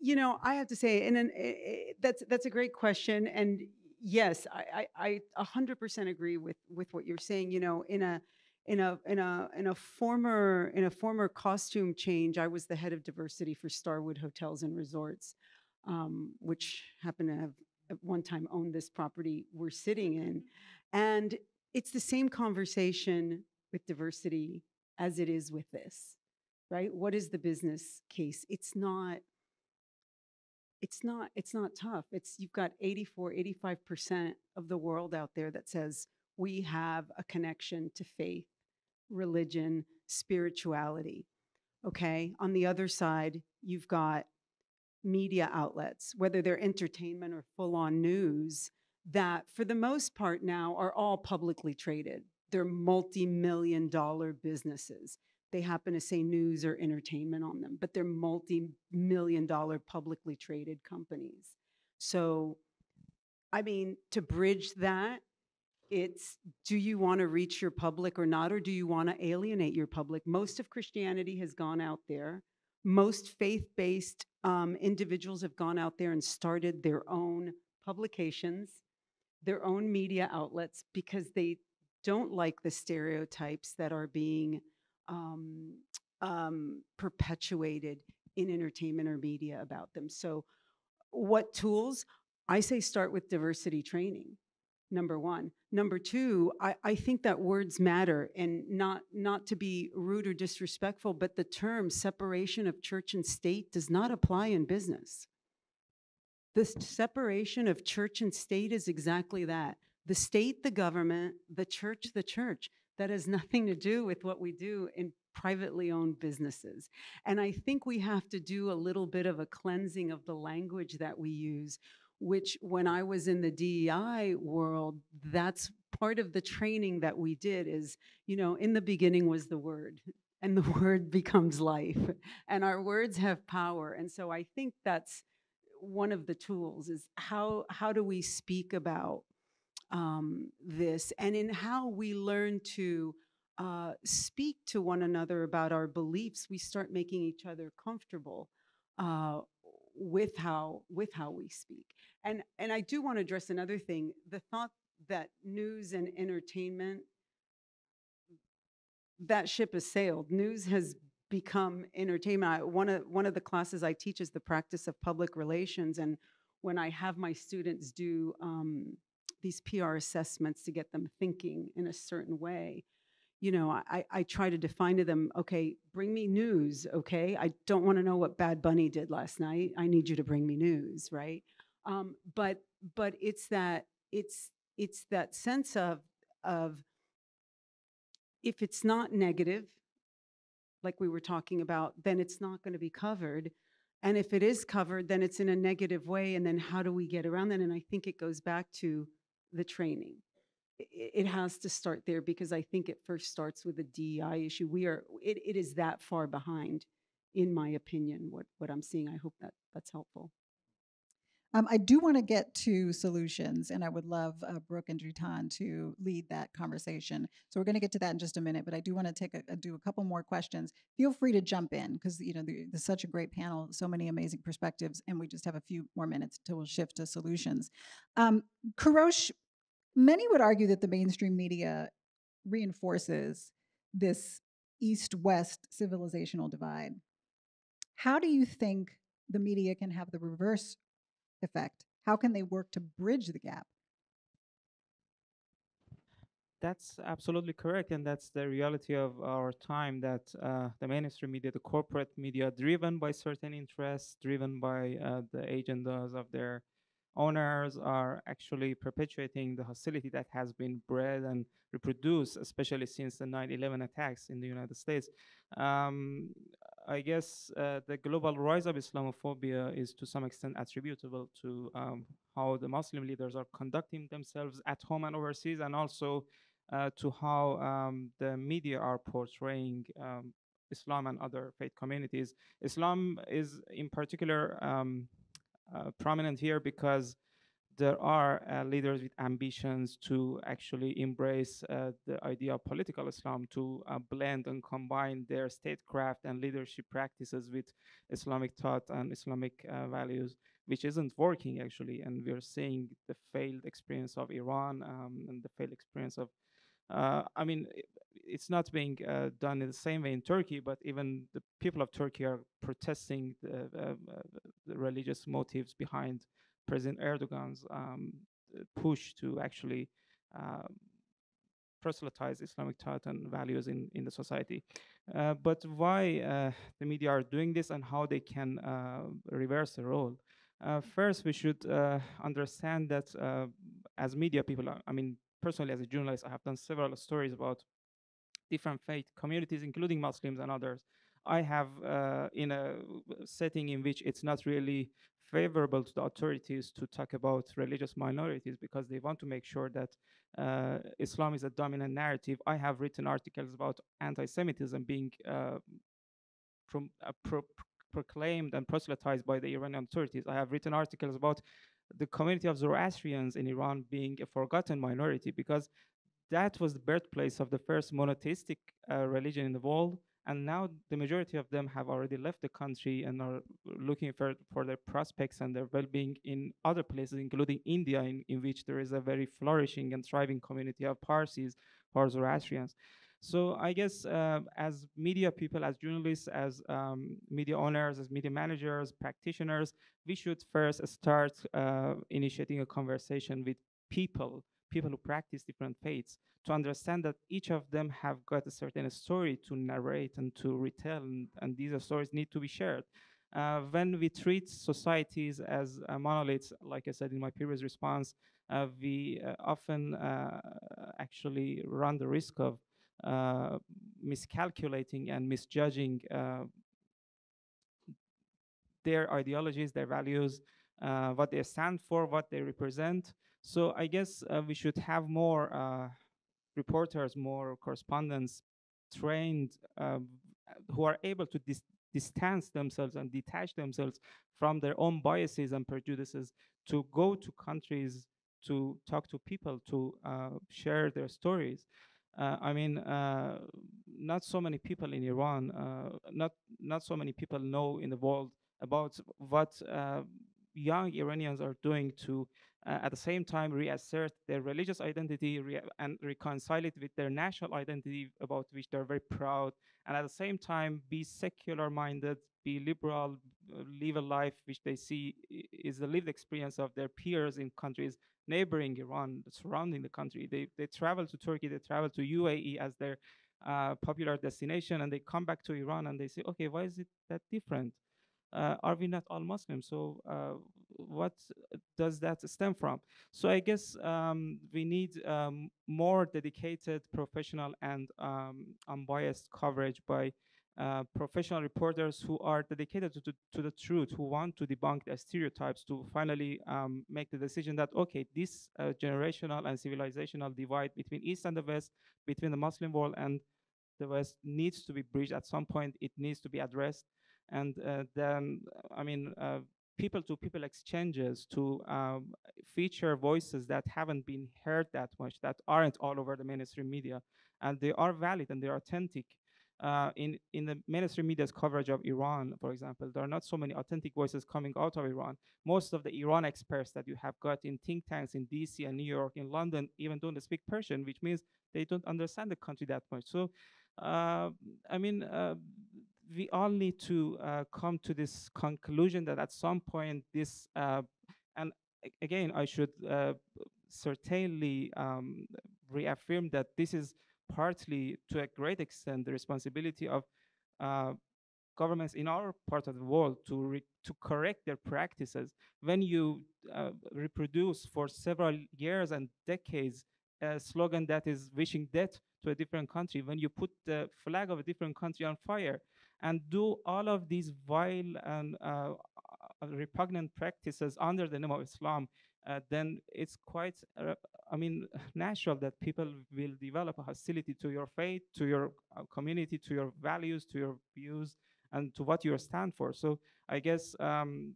you know, I have to say, and then eh, that's that's a great question, and yes, I I a hundred percent agree with with what you're saying. You know, in a in a in a in a former in a former costume change, I was the head of diversity for Starwood Hotels and Resorts, um, which happened to have at one time owned this property we're sitting in, and it's the same conversation with diversity as it is with this, right? What is the business case? It's not it's not it's not tough it's you've got 84 85% of the world out there that says we have a connection to faith religion spirituality okay? On the other side you've got media outlets whether they're entertainment or full on news that for the most part now are all publicly traded. They're multi-million dollar businesses. They happen to say news or entertainment on them, but they're multi million dollar publicly traded companies. So, I mean, to bridge that, it's do you want to reach your public or not, or do you want to alienate your public? Most of Christianity has gone out there. Most faith based um, individuals have gone out there and started their own publications, their own media outlets, because they don't like the stereotypes that are being um, um, perpetuated in entertainment or media about them. So, what tools? I say start with diversity training. Number one. Number two, I, I think that words matter, and not not to be rude or disrespectful, but the term separation of church and state does not apply in business. The separation of church and state is exactly that. The state, the government, the church, the church that has [LAUGHS] nothing to do with what we do in privately owned businesses. And I think we have to do a little bit of a cleansing of the language that we use, which when I was in the DEI world, that's part of the training that we did is, you know, in the beginning was the word. [LAUGHS] And the [LAUGHS] word becomes life, and our words have power. And so I think that's one of the tools is how how do we speak about um, this and in how we learn to uh, speak to one another about our beliefs we start making each other comfortable uh, with how with how we speak and and i do want to address another thing the thought that news and entertainment that ship has sailed news has become entertainment I, one of one of the classes i teach is the practice of public relations and when i have my students do um, these PR assessments to get them thinking in a certain way. You know, I, I try to define to them, okay, bring me news, okay? I don't want to know what Bad Bunny did last night. I need you to bring me news, right? Um, but but it's that it's it's that sense of of if it's not negative, like we were talking about, then it's not going to be covered. And if it is covered, then it's in a negative way. And then how do we get around that? And I think it goes back to the training. It has to start there because I think it first starts with the DEI issue. We are, it, it is that far behind, in my opinion, what, what I'm seeing. I hope that that's helpful. Um, I do want to get to solutions, and I would love uh, Brooke and Dritan to lead that conversation. So we're going to get to that in just a minute, but I do want to take a, do a couple more questions. Feel free to jump in because you know the- there's such a great panel, so many amazing perspectives, and we just have a few more minutes till we'll shift to solutions. Um, Kourosh, many would argue that the mainstream media reinforces this east-west civilizational divide. How do you think the media can have the reverse effect? How can they work to bridge the gap? That's absolutely correct, and that's the reality of our time. That uh, the mainstream media, the corporate media, driven by certain interests, driven by uh, the agendas of their owners, are actually perpetuating the hostility that has been bred and reproduced, especially since the 9/11 attacks in the United States. Um, I guess uh, the global rise of Islamophobia is to some extent attributable to um, how the Muslim leaders are conducting themselves at home and overseas, and also uh, to how um, the media are portraying um, Islam and other faith communities. Islam is, in particular, um, uh, prominent here because there are uh, leaders with ambitions to actually embrace uh, the idea of political Islam, to uh, blend and combine their statecraft and leadership practices with Islamic thought and Islamic uh, values, which isn't working actually. And we're seeing the failed experience of Iran um, and the failed experience of uh, I mean, it's not being uh, done in the same way in Turkey, but even the people of Turkey are protesting the, the religious motives behind President Erdogan's um, uh, push to actually um, proselytize Islamic thought values in, in the society. Uh, but why uh, the media are doing this and how they can uh, reverse the role? Uh, first, we should uh, understand that uh, as media people, uh, I mean, personally as a journalist, I have done several stories about different faith communities, including Muslims and others. I have, uh, in a setting in which it's not really favorable to the authorities to talk about religious minorities because they want to make sure that uh, Islam is a dominant narrative. I have written articles about anti-Semitism being uh, uh, pro- proclaimed and proselytized by the Iranian authorities. I have written articles about the community of Zoroastrians in Iran being a forgotten minority because that was the birthplace of the first monotheistic uh, religion in the world. And now the majority of them have already left the country and are looking for, for their prospects and their well being in other places, including India, in, in which there is a very flourishing and thriving community of Parsis are Zoroastrians. So I guess uh, as media people, as journalists, as um, media owners, as media managers, practitioners, we should first start uh, initiating a conversation with people, people who practice different faiths, to understand that each of them have got a certain story to narrate and to retell, and, and these stories need to be shared. Uh, when we treat societies as uh, monoliths, like I said in my previous response, uh, we uh, often uh, actually run the risk of uh, miscalculating and misjudging their ideologies, their values, what they stand for, what they represent. So I guess uh, we should have more uh, reporters, more correspondents trained um, who are able to dis- distance themselves and detach themselves from their own biases and prejudices to go to countries to talk to people to uh, share their stories. Uh, I mean, uh, not so many people in Iran, uh, not not so many people know in the world about what uh, young Iranians are doing to, uh, at the same time, reassert their religious identity rea- and reconcile it with their national identity, about which they're very proud, and at the same time, be secular-minded, be liberal, uh, live a life which they see is the lived experience of their peers in countries neighboring Iran, surrounding the country. They they travel to Turkey, they travel to UAE as their uh, popular destination, and they come back to Iran and they say, okay, why is it that different? Uh, are we not all Muslims? So uh, what does that stem from? So I guess um, we need um, more dedicated, professional, and um, unbiased coverage by uh, professional reporters who are dedicated to, to, to the truth, who want to debunk the stereotypes, to finally um, make the decision that okay, this uh, generational and civilizational divide between East and the West, between the Muslim world and the West, needs to be bridged at some point. It needs to be addressed and uh, then i mean uh, people to people exchanges to um, feature voices that haven't been heard that much, that aren't all over the mainstream media. And they are valid and they're authentic. Uh, in, in the mainstream media's coverage of Iran, for example, there are not so many authentic voices coming out of Iran. Most of the Iran experts that you have got in think tanks in DC and New York, in London, even don't speak Persian, which means they don't understand the country that much. So, uh, I mean, uh, we all need to uh, come to this conclusion that at some point this, uh, and again, I should uh, certainly um, reaffirm that this is partly, to a great extent, the responsibility of uh, governments in our part of the world to to correct their practices. When you uh, reproduce for several years and decades a slogan that is wishing death to a different country, when you put the flag of a different country on fire, and do all of these vile and uh, uh, repugnant practices under the name of Islam, uh, then it's quite, uh, I mean, [LAUGHS] natural that people will develop a hostility to your faith, to your uh, community, to your values, to your views, and to what you stand for. So I guess um,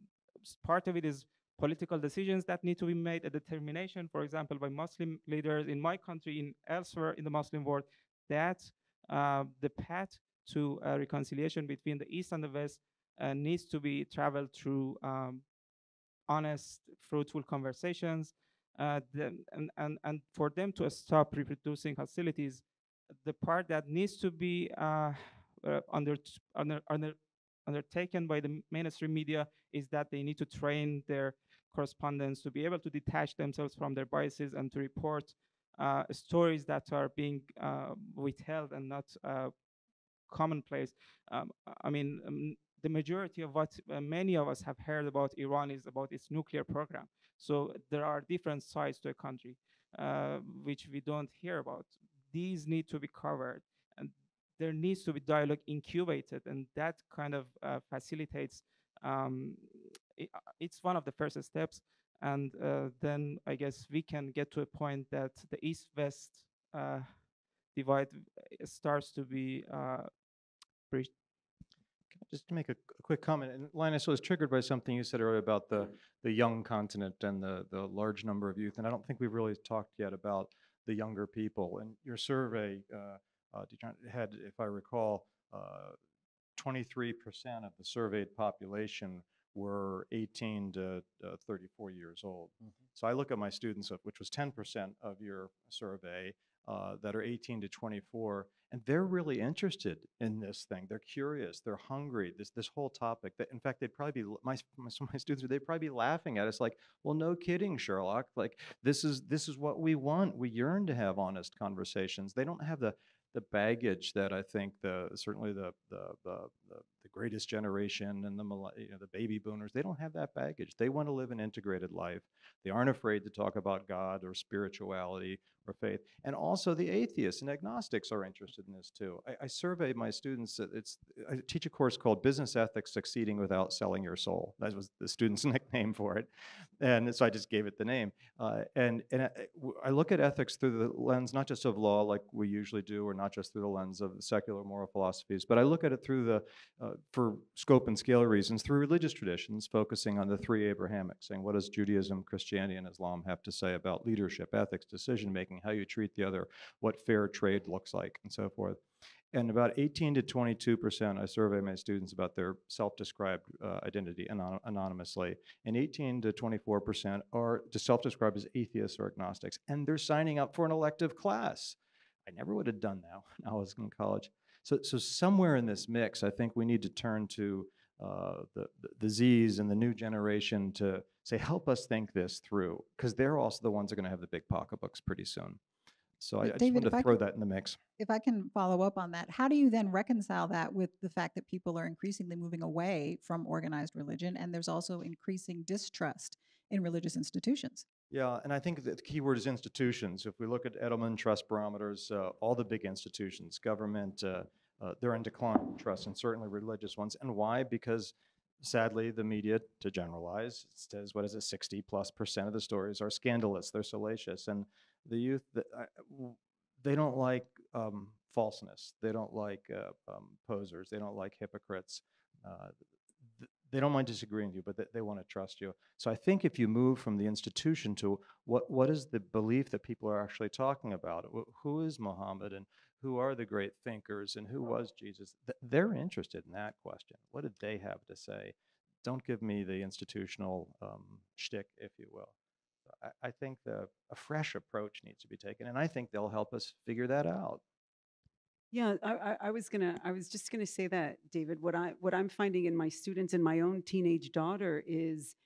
part of it is political decisions that need to be made, a determination, for example, by Muslim leaders in my country, in elsewhere in the Muslim world, that uh, the path to uh, reconciliation between the East and the West uh, needs to be traveled through um, honest, fruitful conversations, uh, then, and, and, and for them to stop reproducing hostilities, the part that needs to be uh, uh, under, under, under, undertaken by the mainstream media is that they need to train their correspondents to be able to detach themselves from their biases and to report uh, stories that are being uh, withheld and not commonplace. Um, I mean, um, the majority of what uh, many of us have heard about Iran is about its nuclear program. So there are different sides to a country, uh, which we don't hear about. These need to be covered, and there needs to be dialogue incubated, and that kind of uh, facilitates. Um, i- uh, it's one of the first steps, and uh, then I guess we can get to a point that the East-West uh, divide uh, starts to be uh, breached. Just to make a, a quick comment, and Linus was triggered by something you said earlier about the the young continent and the the large number of youth, and I don't think we've really talked yet about the younger people. And your survey, uh, uh, had, if I recall, uh, 23% of the surveyed population were 18 to uh, 34 years old. So I look at my students, uh, which was 10% of your survey, uh, that are 18 to 24, and they're really interested in this thing. They're curious. They're hungry. This this whole topic. That in fact, they'd probably be my my, some [LAUGHS] of my students. They'd probably be laughing at us, like, "Well, no kidding, Sherlock. Like this is this is what we want. We yearn to have honest conversations. They don't have the the baggage that I think the certainly the the the, the, the greatest generation and the you know, the baby boomers they don't have that baggage. They want to live an integrated life. They aren't afraid to talk about God or spirituality or faith. And also the atheists and agnostics are interested in this too. I, I survey my students. It's I teach a course called Business Ethics: Succeeding Without Selling Your Soul. That was the student's [LAUGHS] nickname for it, and so I just gave it the name. Uh, and and I, w- I look at ethics through the lens not just of law, like we usually do, or not just through the lens of secular moral philosophies, but I look at it through the, uh, for scope and scale reasons, through religious traditions, focusing on the three Abrahamics, saying what does Judaism, Christianity, and Islam have to say about leadership, ethics, decision making, how you treat the other, what fair trade looks like, and so forth. And about 18 to 22 percent, I survey my students about their self-described uh, identity anon- anonymously, and 18 to 24 percent are self-described as atheists or agnostics, and they're signing up for an elective class. I never would have done that when I was in college. So, so somewhere in this mix, I think we need to turn to uh, the, the Z's and the new generation to say, help us think this through, because they're also the ones that are going to have the big pocketbooks pretty soon. So I, I just David, wanted to throw could- that in the mix. If I can follow up on that, how do you then reconcile that with the fact that people are increasingly moving away from organized religion and there's also increasing distrust in religious institutions? Yeah, and I think the key word is institutions. If we look at Edelman trust barometers, uh, all the big institutions, government, uh, uh, they're in decline, in trust, and certainly religious ones. And why? Because sadly, the media, to generalize, says what is it, 60 plus percent of the stories are scandalous, they're salacious, and the youth, they don't like um, falseness, they don't like uh, um, posers, they don't like hypocrites. Th- they don't mind disagreeing with you, but they, they want to trust you. So I think if you move from the institution to what what is the belief that people are actually talking about? Who is Muhammad and who are the great thinkers and who was Jesus? They're interested in that question. What did they have to say? Don't give me the institutional um, shtick, if you will. I, I think the, a fresh approach needs to be taken, and I think they'll help us figure that out. Yeah, I, I, was gonna, I was just gonna say that, David. What I, what I'm finding in my students and my own teenage daughter is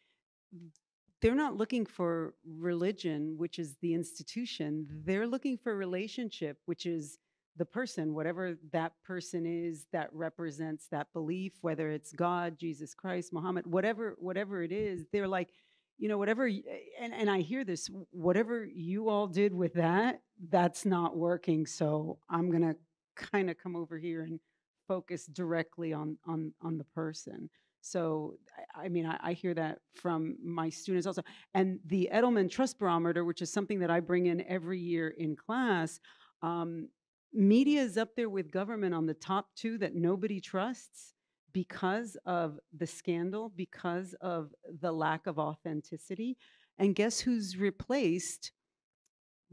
they're not looking for religion, which is the institution. They're looking for relationship, which is the person, whatever that person is that represents that belief, whether it's God, Jesus Christ, Muhammad, whatever, whatever it is. They're like, you know, whatever, eh, eh, and, and I hear this, whatever you all did with that, that's not working. So I'm gonna kind of come over here and focus directly on on on the person. So I, I mean, I, I hear that from my students also. And the Edelman Trust Barometer, which is something that I bring in every year in class, um, media is up there with government on the top two that nobody trusts because of the scandal, because of the lack of authenticity. And guess who's replaced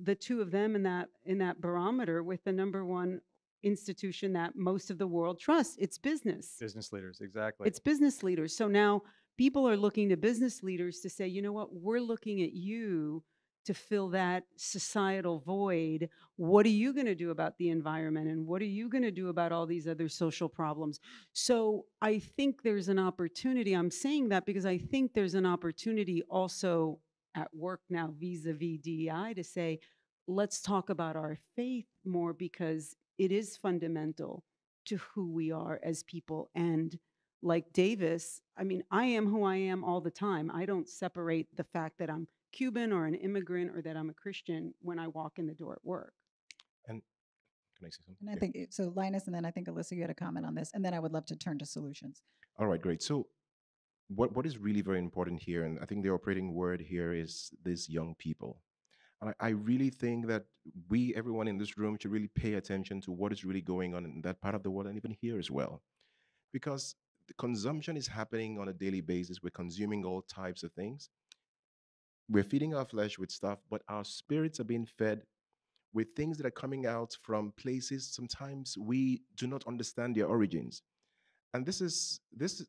the two of them in that in that barometer with the number one institution that most of the world trusts? It's business. Business leaders, exactly. It's business leaders. So now people are looking to business leaders to say, you know what, we're looking at you to fill that societal void. What are you going to do about the environment? And what are you going to do about all these other social problems? So I think there's an opportunity. I'm saying that because I think there's an opportunity also at work now vis a vis DEI to say, let's talk about our faith more because it is fundamental to who we are as people. And like Davis, I mean, I am who I am all the time. I don't separate the fact that I'm Cuban or an immigrant or that I'm a Christian when I walk in the door at work. And can I say something? And I Yeah. think, so Linus, and then I think Alissa, you had a comment on this, and then I would love to turn to solutions. All right, great. So, what what is really very important here, and I think the operating word here is these young people. And I, I really think that we, everyone in this room, should really pay attention to what is really going on in that part of the world and even here as well, because the consumption is happening on a daily basis. We're consuming all types of things. We're feeding our flesh with stuff, but our spirits are being fed with things that are coming out from places sometimes we do not understand their origins. And this is this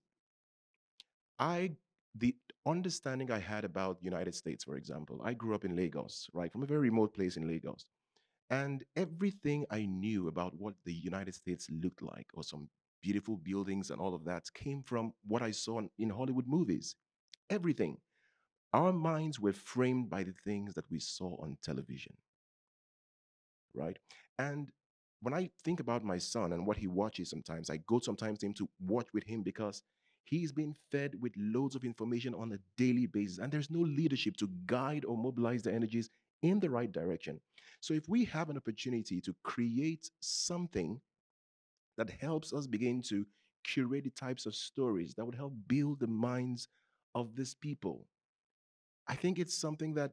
I the understanding I had about United States, for example, I grew up in Lagos, right, from a very remote place in Lagos. And everything I knew about what the United States looked like, or some beautiful buildings and all of that, came from what I saw in- in Hollywood movies. Everything. Our minds were framed by the things that we saw on television right? And when I think about my son and what he watches sometimes, I go sometimes to him to watch with him because he's being fed with loads of information on a daily basis, and there's no leadership to guide or mobilize the energies in the right direction. So if we have an opportunity to create something that helps us begin to curate the types of stories that would help build the minds of these people, I think it's something that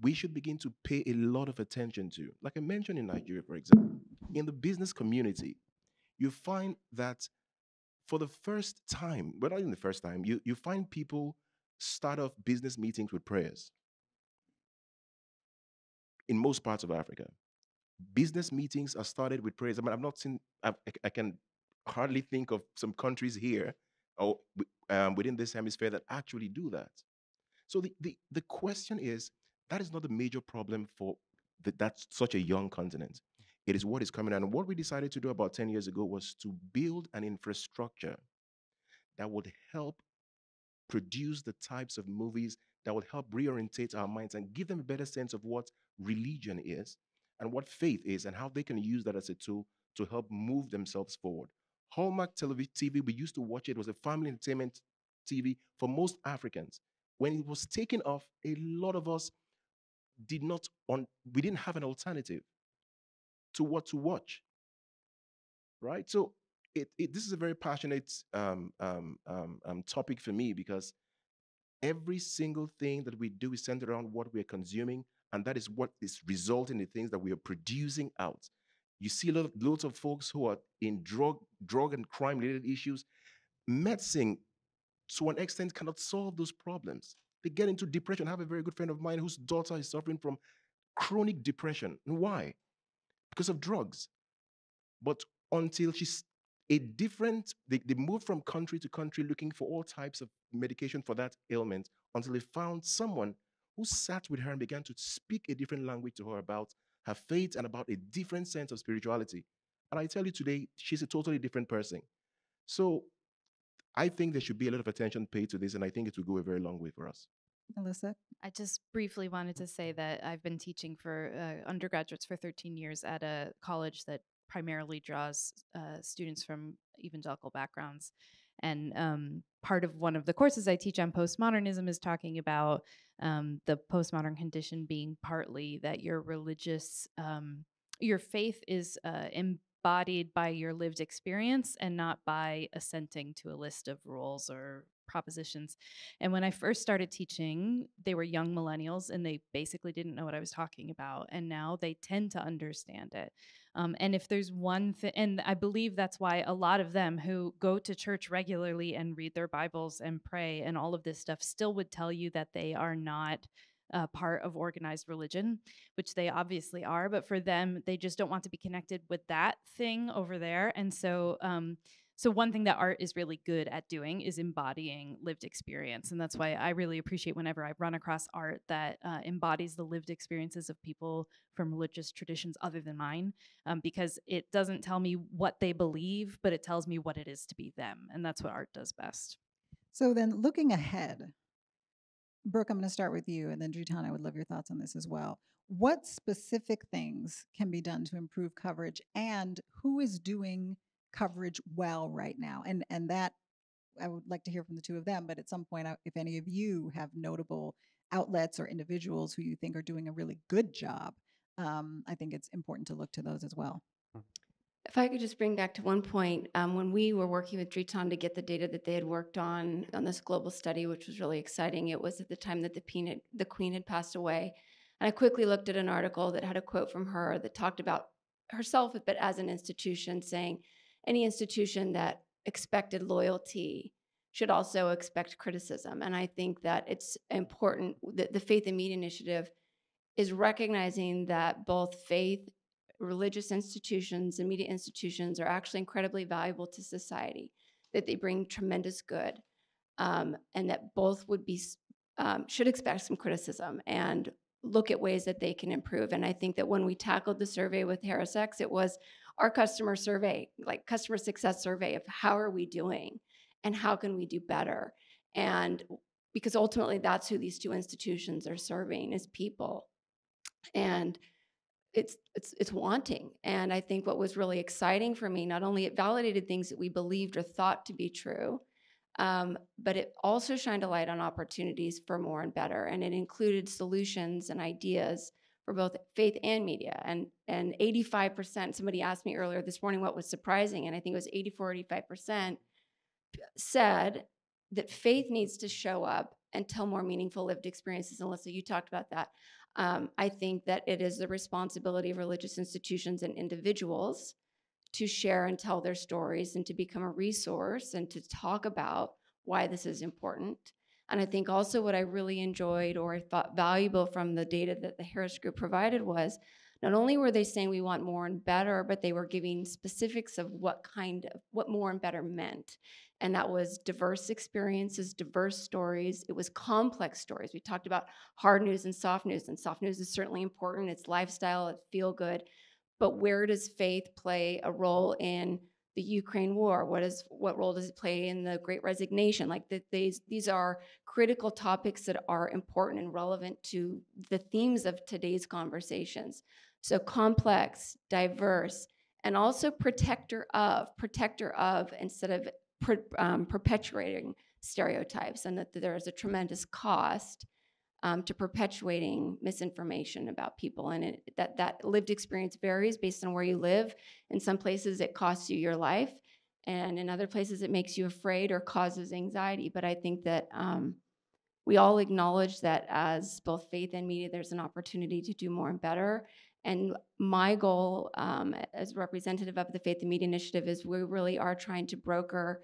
we should begin to pay a lot of attention to. Like I mentioned in Nigeria, for example, in the business community, you find that for the first time, well, not even the first time, you, you find people start off business meetings with prayers in most parts of Africa. Business meetings are started with prayers. I mean, I've not seen, I've, I can hardly think of some countries here or um, within this hemisphere that actually do that. So the, the, the question is that is not the major problem for the, that's such a young continent. It is what is coming. And what we decided to do about 10 years ago was to build an infrastructure that would help produce the types of movies that would help reorientate our minds and give them a better sense of what religion is and what faith is and how they can use that as a tool to help move themselves forward. Hallmark TV, we used to watch it, was a family entertainment TV for most Africans. When it was taken off, a lot of us did not on we didn't have an alternative to what to watch. Right? So it, it this is a very passionate um, um, um, um, topic for me because every single thing that we do is centered around what we're consuming, and that is what is resulting in the things that we are producing out. You see a lot of, loads of folks who are in drug, drug and crime related issues. Medicine to an extent, cannot solve those problems. They get into depression. I have a very good friend of mine whose daughter is suffering from chronic depression. And why? Because of drugs. But until she's a different, they, they moved from country to country looking for all types of medication for that ailment until they found someone who sat with her and began to speak a different language to her about her faith and about a different sense of spirituality. And I tell you today, she's a totally different person. So I think there should be a lot of attention paid to this, and I think it will go a very long way for us. Alissa? I just briefly wanted to say that I've been teaching for uh, undergraduates for 13 years at a college that primarily draws uh, students from evangelical backgrounds. And um, part of one of the courses I teach on postmodernism is talking about um, the postmodern condition being partly that your religious, um, your faith is uh, embodied by your lived experience and not by assenting to a list of rules or propositions. And when I first started teaching, they were young millennials and they basically didn't know what I was talking about. And now they tend to understand it. Um, and if there's one thing, and I believe that's why a lot of them who go to church regularly and read their Bibles and pray and all of this stuff still would tell you that they are not uh, part of organized religion, which they obviously are. But for them, they just don't want to be connected with that thing over there. And so, um, so one thing that art is really good at doing is embodying lived experience and that's why i really appreciate whenever i run across art that uh, embodies the lived experiences of people from religious traditions other than mine um, because it doesn't tell me what they believe but it tells me what it is to be them and that's what art does best So then, looking ahead, Brooke, I'm going to start with you, and then Dritan, I would love your thoughts on this as well. What specific things can be done to improve coverage, and who is doing coverage well right now? And and that I would like to hear from the two of them. But at some point, if any of you have notable outlets or individuals who you think are doing a really good job, um, I think it's important to look to those as well. If I could just bring back to one point, um, when we were working with Dritan to get the data that they had worked on on this global study, which was really exciting, it was at the time that the, peanut, the Queen had passed away. And I quickly looked at an article that had a quote from her that talked about herself, but as an institution, saying any institution that expected loyalty should also expect criticism. And I think that it's important that the Faith and Media Initiative is recognizing that both faith religious institutions and media institutions are actually incredibly valuable to society, that they bring tremendous good, um, and that both would be um, should expect some criticism and look at ways that they can improve. And I think that when we tackled the survey with HarrisX, it was our customer survey, like customer success survey of how are we doing and how can we do better. And because ultimately that's who these two institutions are serving is people. And it's it's it's wanting and i think what was really exciting for me not only it validated things that we believed or thought to be true um, but it also shined a light on opportunities for more and better and it included solutions and ideas for both faith and media and and 85% somebody asked me earlier this morning what was surprising and i think it was 84 85% said that faith needs to show up and tell more meaningful lived experiences. And Alissa, you talked about that. Um, I think that it is the responsibility of religious institutions and individuals to share and tell their stories and to become a resource and to talk about why this is important. And I think also what I really enjoyed or I thought valuable from the data that the Harris Group provided was not only were they saying we want more and better, but they were giving specifics of what kind of what more and better meant. And that was diverse experiences, diverse stories. It was complex stories. We talked about hard news and soft news, and soft news is certainly important. It's lifestyle, it's feel good. But where does faith play a role in the Ukraine war? What is what role does it play in the Great Resignation? Like that these these are critical topics that are important and relevant to the themes of today's conversations. So complex, diverse, and also protector of, protector of instead of per, um, perpetuating stereotypes, and that there is a tremendous cost um, to perpetuating misinformation about people, and it, that that lived experience varies based on where you live. In some places, it costs you your life, and in other places, it makes you afraid or causes anxiety. But I think that um, we all acknowledge that as both faith and media, there's an opportunity to do more and better. And my goal um, as representative of the Faith and Media Initiative is we really are trying to broker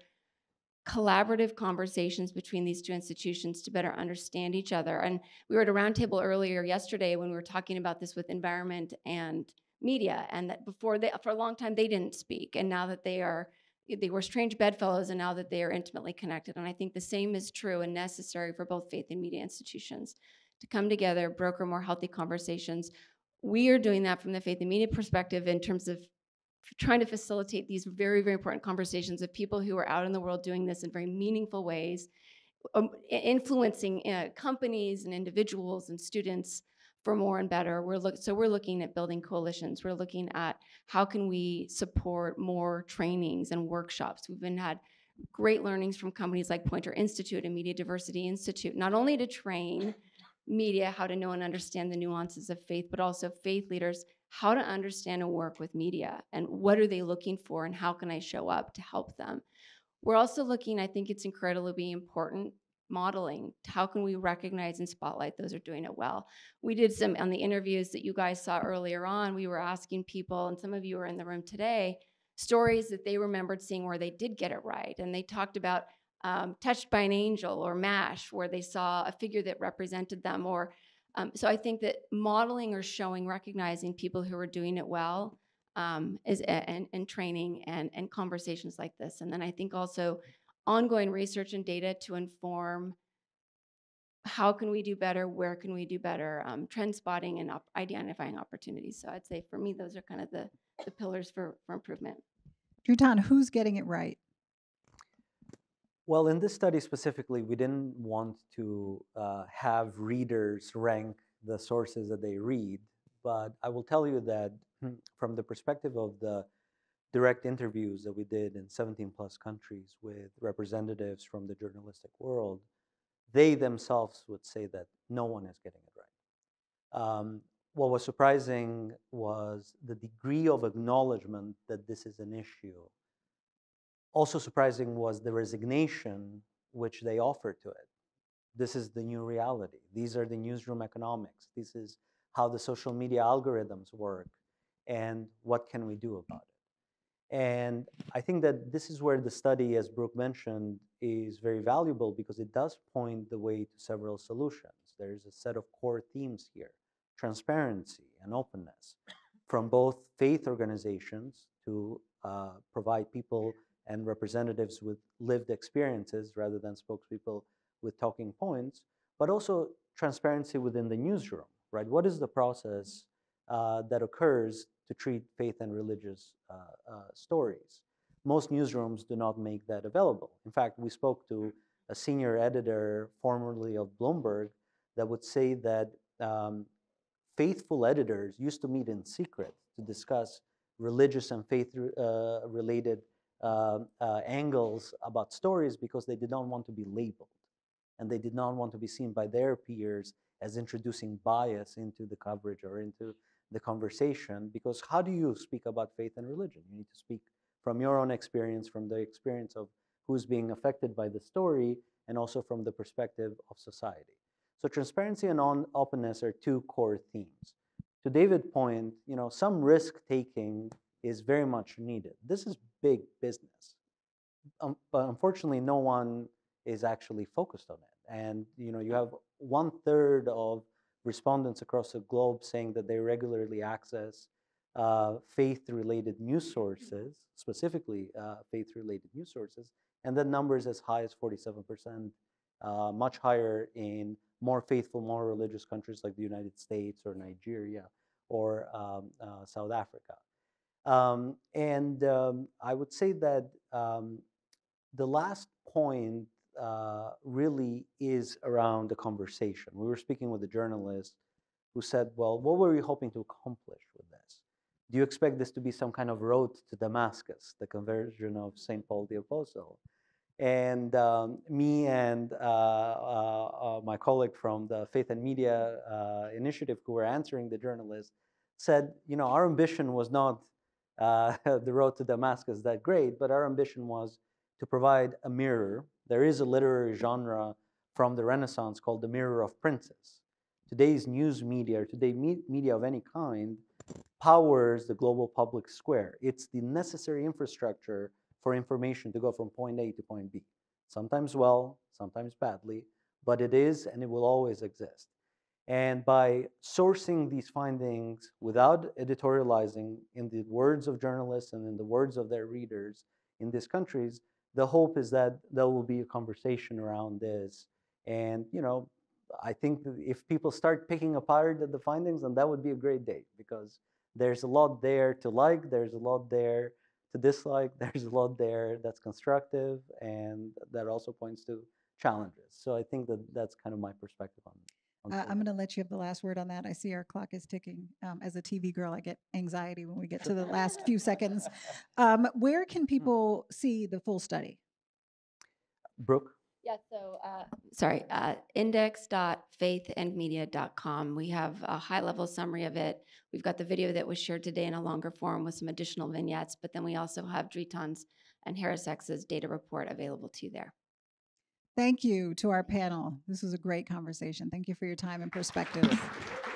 collaborative conversations between these two institutions to better understand each other. And we were at a roundtable earlier yesterday when we were talking about this with environment and media, and that before they, for a long time, they didn't speak, and now that they are, they were strange bedfellows, and now that they are intimately connected. And I think the same is true and necessary for both faith and media institutions to come together, broker more healthy conversations. We are doing that from the faith and media perspective in terms of trying to facilitate these very, very important conversations of people who are out in the world doing this in very meaningful ways, um, influencing uh, companies and individuals and students for more and better. We're look, so we're looking at building coalitions. We're looking at how can we support more trainings and workshops. We've been had great learnings from companies like Poynter Institute and Media Diversity Institute, not only to train media how to know and understand the nuances of faith, but also faith leaders how to understand and work with media and what are they looking for and how can I show up to help them. We're also looking, I think it's incredibly important, modeling. How can we recognize and spotlight those are doing it well? We did some on the interviews that you guys saw earlier on. We were asking people, and some of you are in the room today, stories that they remembered seeing where they did get it right. And they talked about um, Touched by an Angel or MASH, where they saw a figure that represented them, or um, so I think that modeling or showing, recognizing people who are doing it well um, is and, and training and, and conversations like this. And then I think also ongoing research and data to inform how can we do better, where can we do better, um, trend spotting and op identifying opportunities. So I'd say for me, those are kind of the, the pillars for, for improvement. Dritan, who's getting it right? Well, in this study specifically, we didn't want to uh, have readers rank the sources that they read, but I will tell you that hmm, from the perspective of the direct interviews that we did in 17 plus countries with representatives from the journalistic world, they themselves would say that no one is getting it right. Um, what was surprising was the degree of acknowledgement that this is an issue also surprising was the resignation which they offered to it. This is the new reality. These are the newsroom economics. This is how the social media algorithms work and what can we do about it. And I think that this is where the study, as Brooke mentioned, is very valuable because it does point the way to several solutions. There's a set of core themes here transparency and openness from both faith organizations to uh, provide people and representatives with lived experiences rather than spokespeople with talking points, but also transparency within the newsroom, right? What is the process uh, that occurs to treat faith and religious uh, uh, stories? Most newsrooms do not make that available. In fact, we spoke to a senior editor formerly of Bloomberg that would say that um, faithful editors used to meet in secret to discuss religious and faith uh, uh, angles about stories because they did not want to be labeled and they did not want to be seen by their peers as introducing bias into the coverage or into the conversation because how do you speak about faith and religion? You need to speak from your own experience from the experience of who's being affected by the story and also from the perspective of society. So transparency and on openness are two core themes. To david's point you know some risk taking is very much needed. This is big business, um, but unfortunately, no one is actually focused on it. And you know, you have one third of respondents across the globe saying that they regularly access uh, faith-related news sources, specifically uh, faith-related news sources, and that number is as high as 47%, uh, much higher in more faithful, more religious countries like the United States or Nigeria or um, uh, South Africa. Um, and um, I would say that um, the last point uh, really is around the conversation. We were speaking with a journalist who said, Well, what were you hoping to accomplish with this? Do you expect this to be some kind of road to Damascus, the conversion of St. Paul the Apostle? And um, me and uh, uh, uh, my colleague from the Faith and Media uh, Initiative, who were answering the journalist, said, You know, our ambition was not uh, [LAUGHS] the road to Damascus that great, but our ambition was to provide a mirror. There is a literary genre from the Renaissance called the mirror of princes. Today's news media, or today me media of any kind, powers the global public square. It's the necessary infrastructure for information to go from point A to point B. sometimes well, sometimes badly, but it is and it will always exist. And by sourcing these findings without editorializing in the words of journalists and in the words of their readers in these countries, the hope is that there will be a conversation around this. And, you know, I think if people start picking apart the findings, then that would be a great day because there's a lot there to like, there's a lot there to dislike, [LAUGHS] there's a lot there that's constructive, and that also points to challenges. So I think that that's kind of my perspective on it. Uh, I'm going to let you have the last word on that. I see our clock is ticking. Um, as a TV girl, I get anxiety when we get to the last few seconds. [LAUGHS] Um, where can people see the full study? Brooke? Yeah, so, uh, sorry, uh, index.faithandmedia.com. We have a high-level summary of it. We've got the video that was shared today in a longer form with some additional vignettes, but then we also have Dritan's and HarrisX's data report available too there. Thank you to our panel. This was a great conversation. Thank you for your time and perspective. [LAUGHS]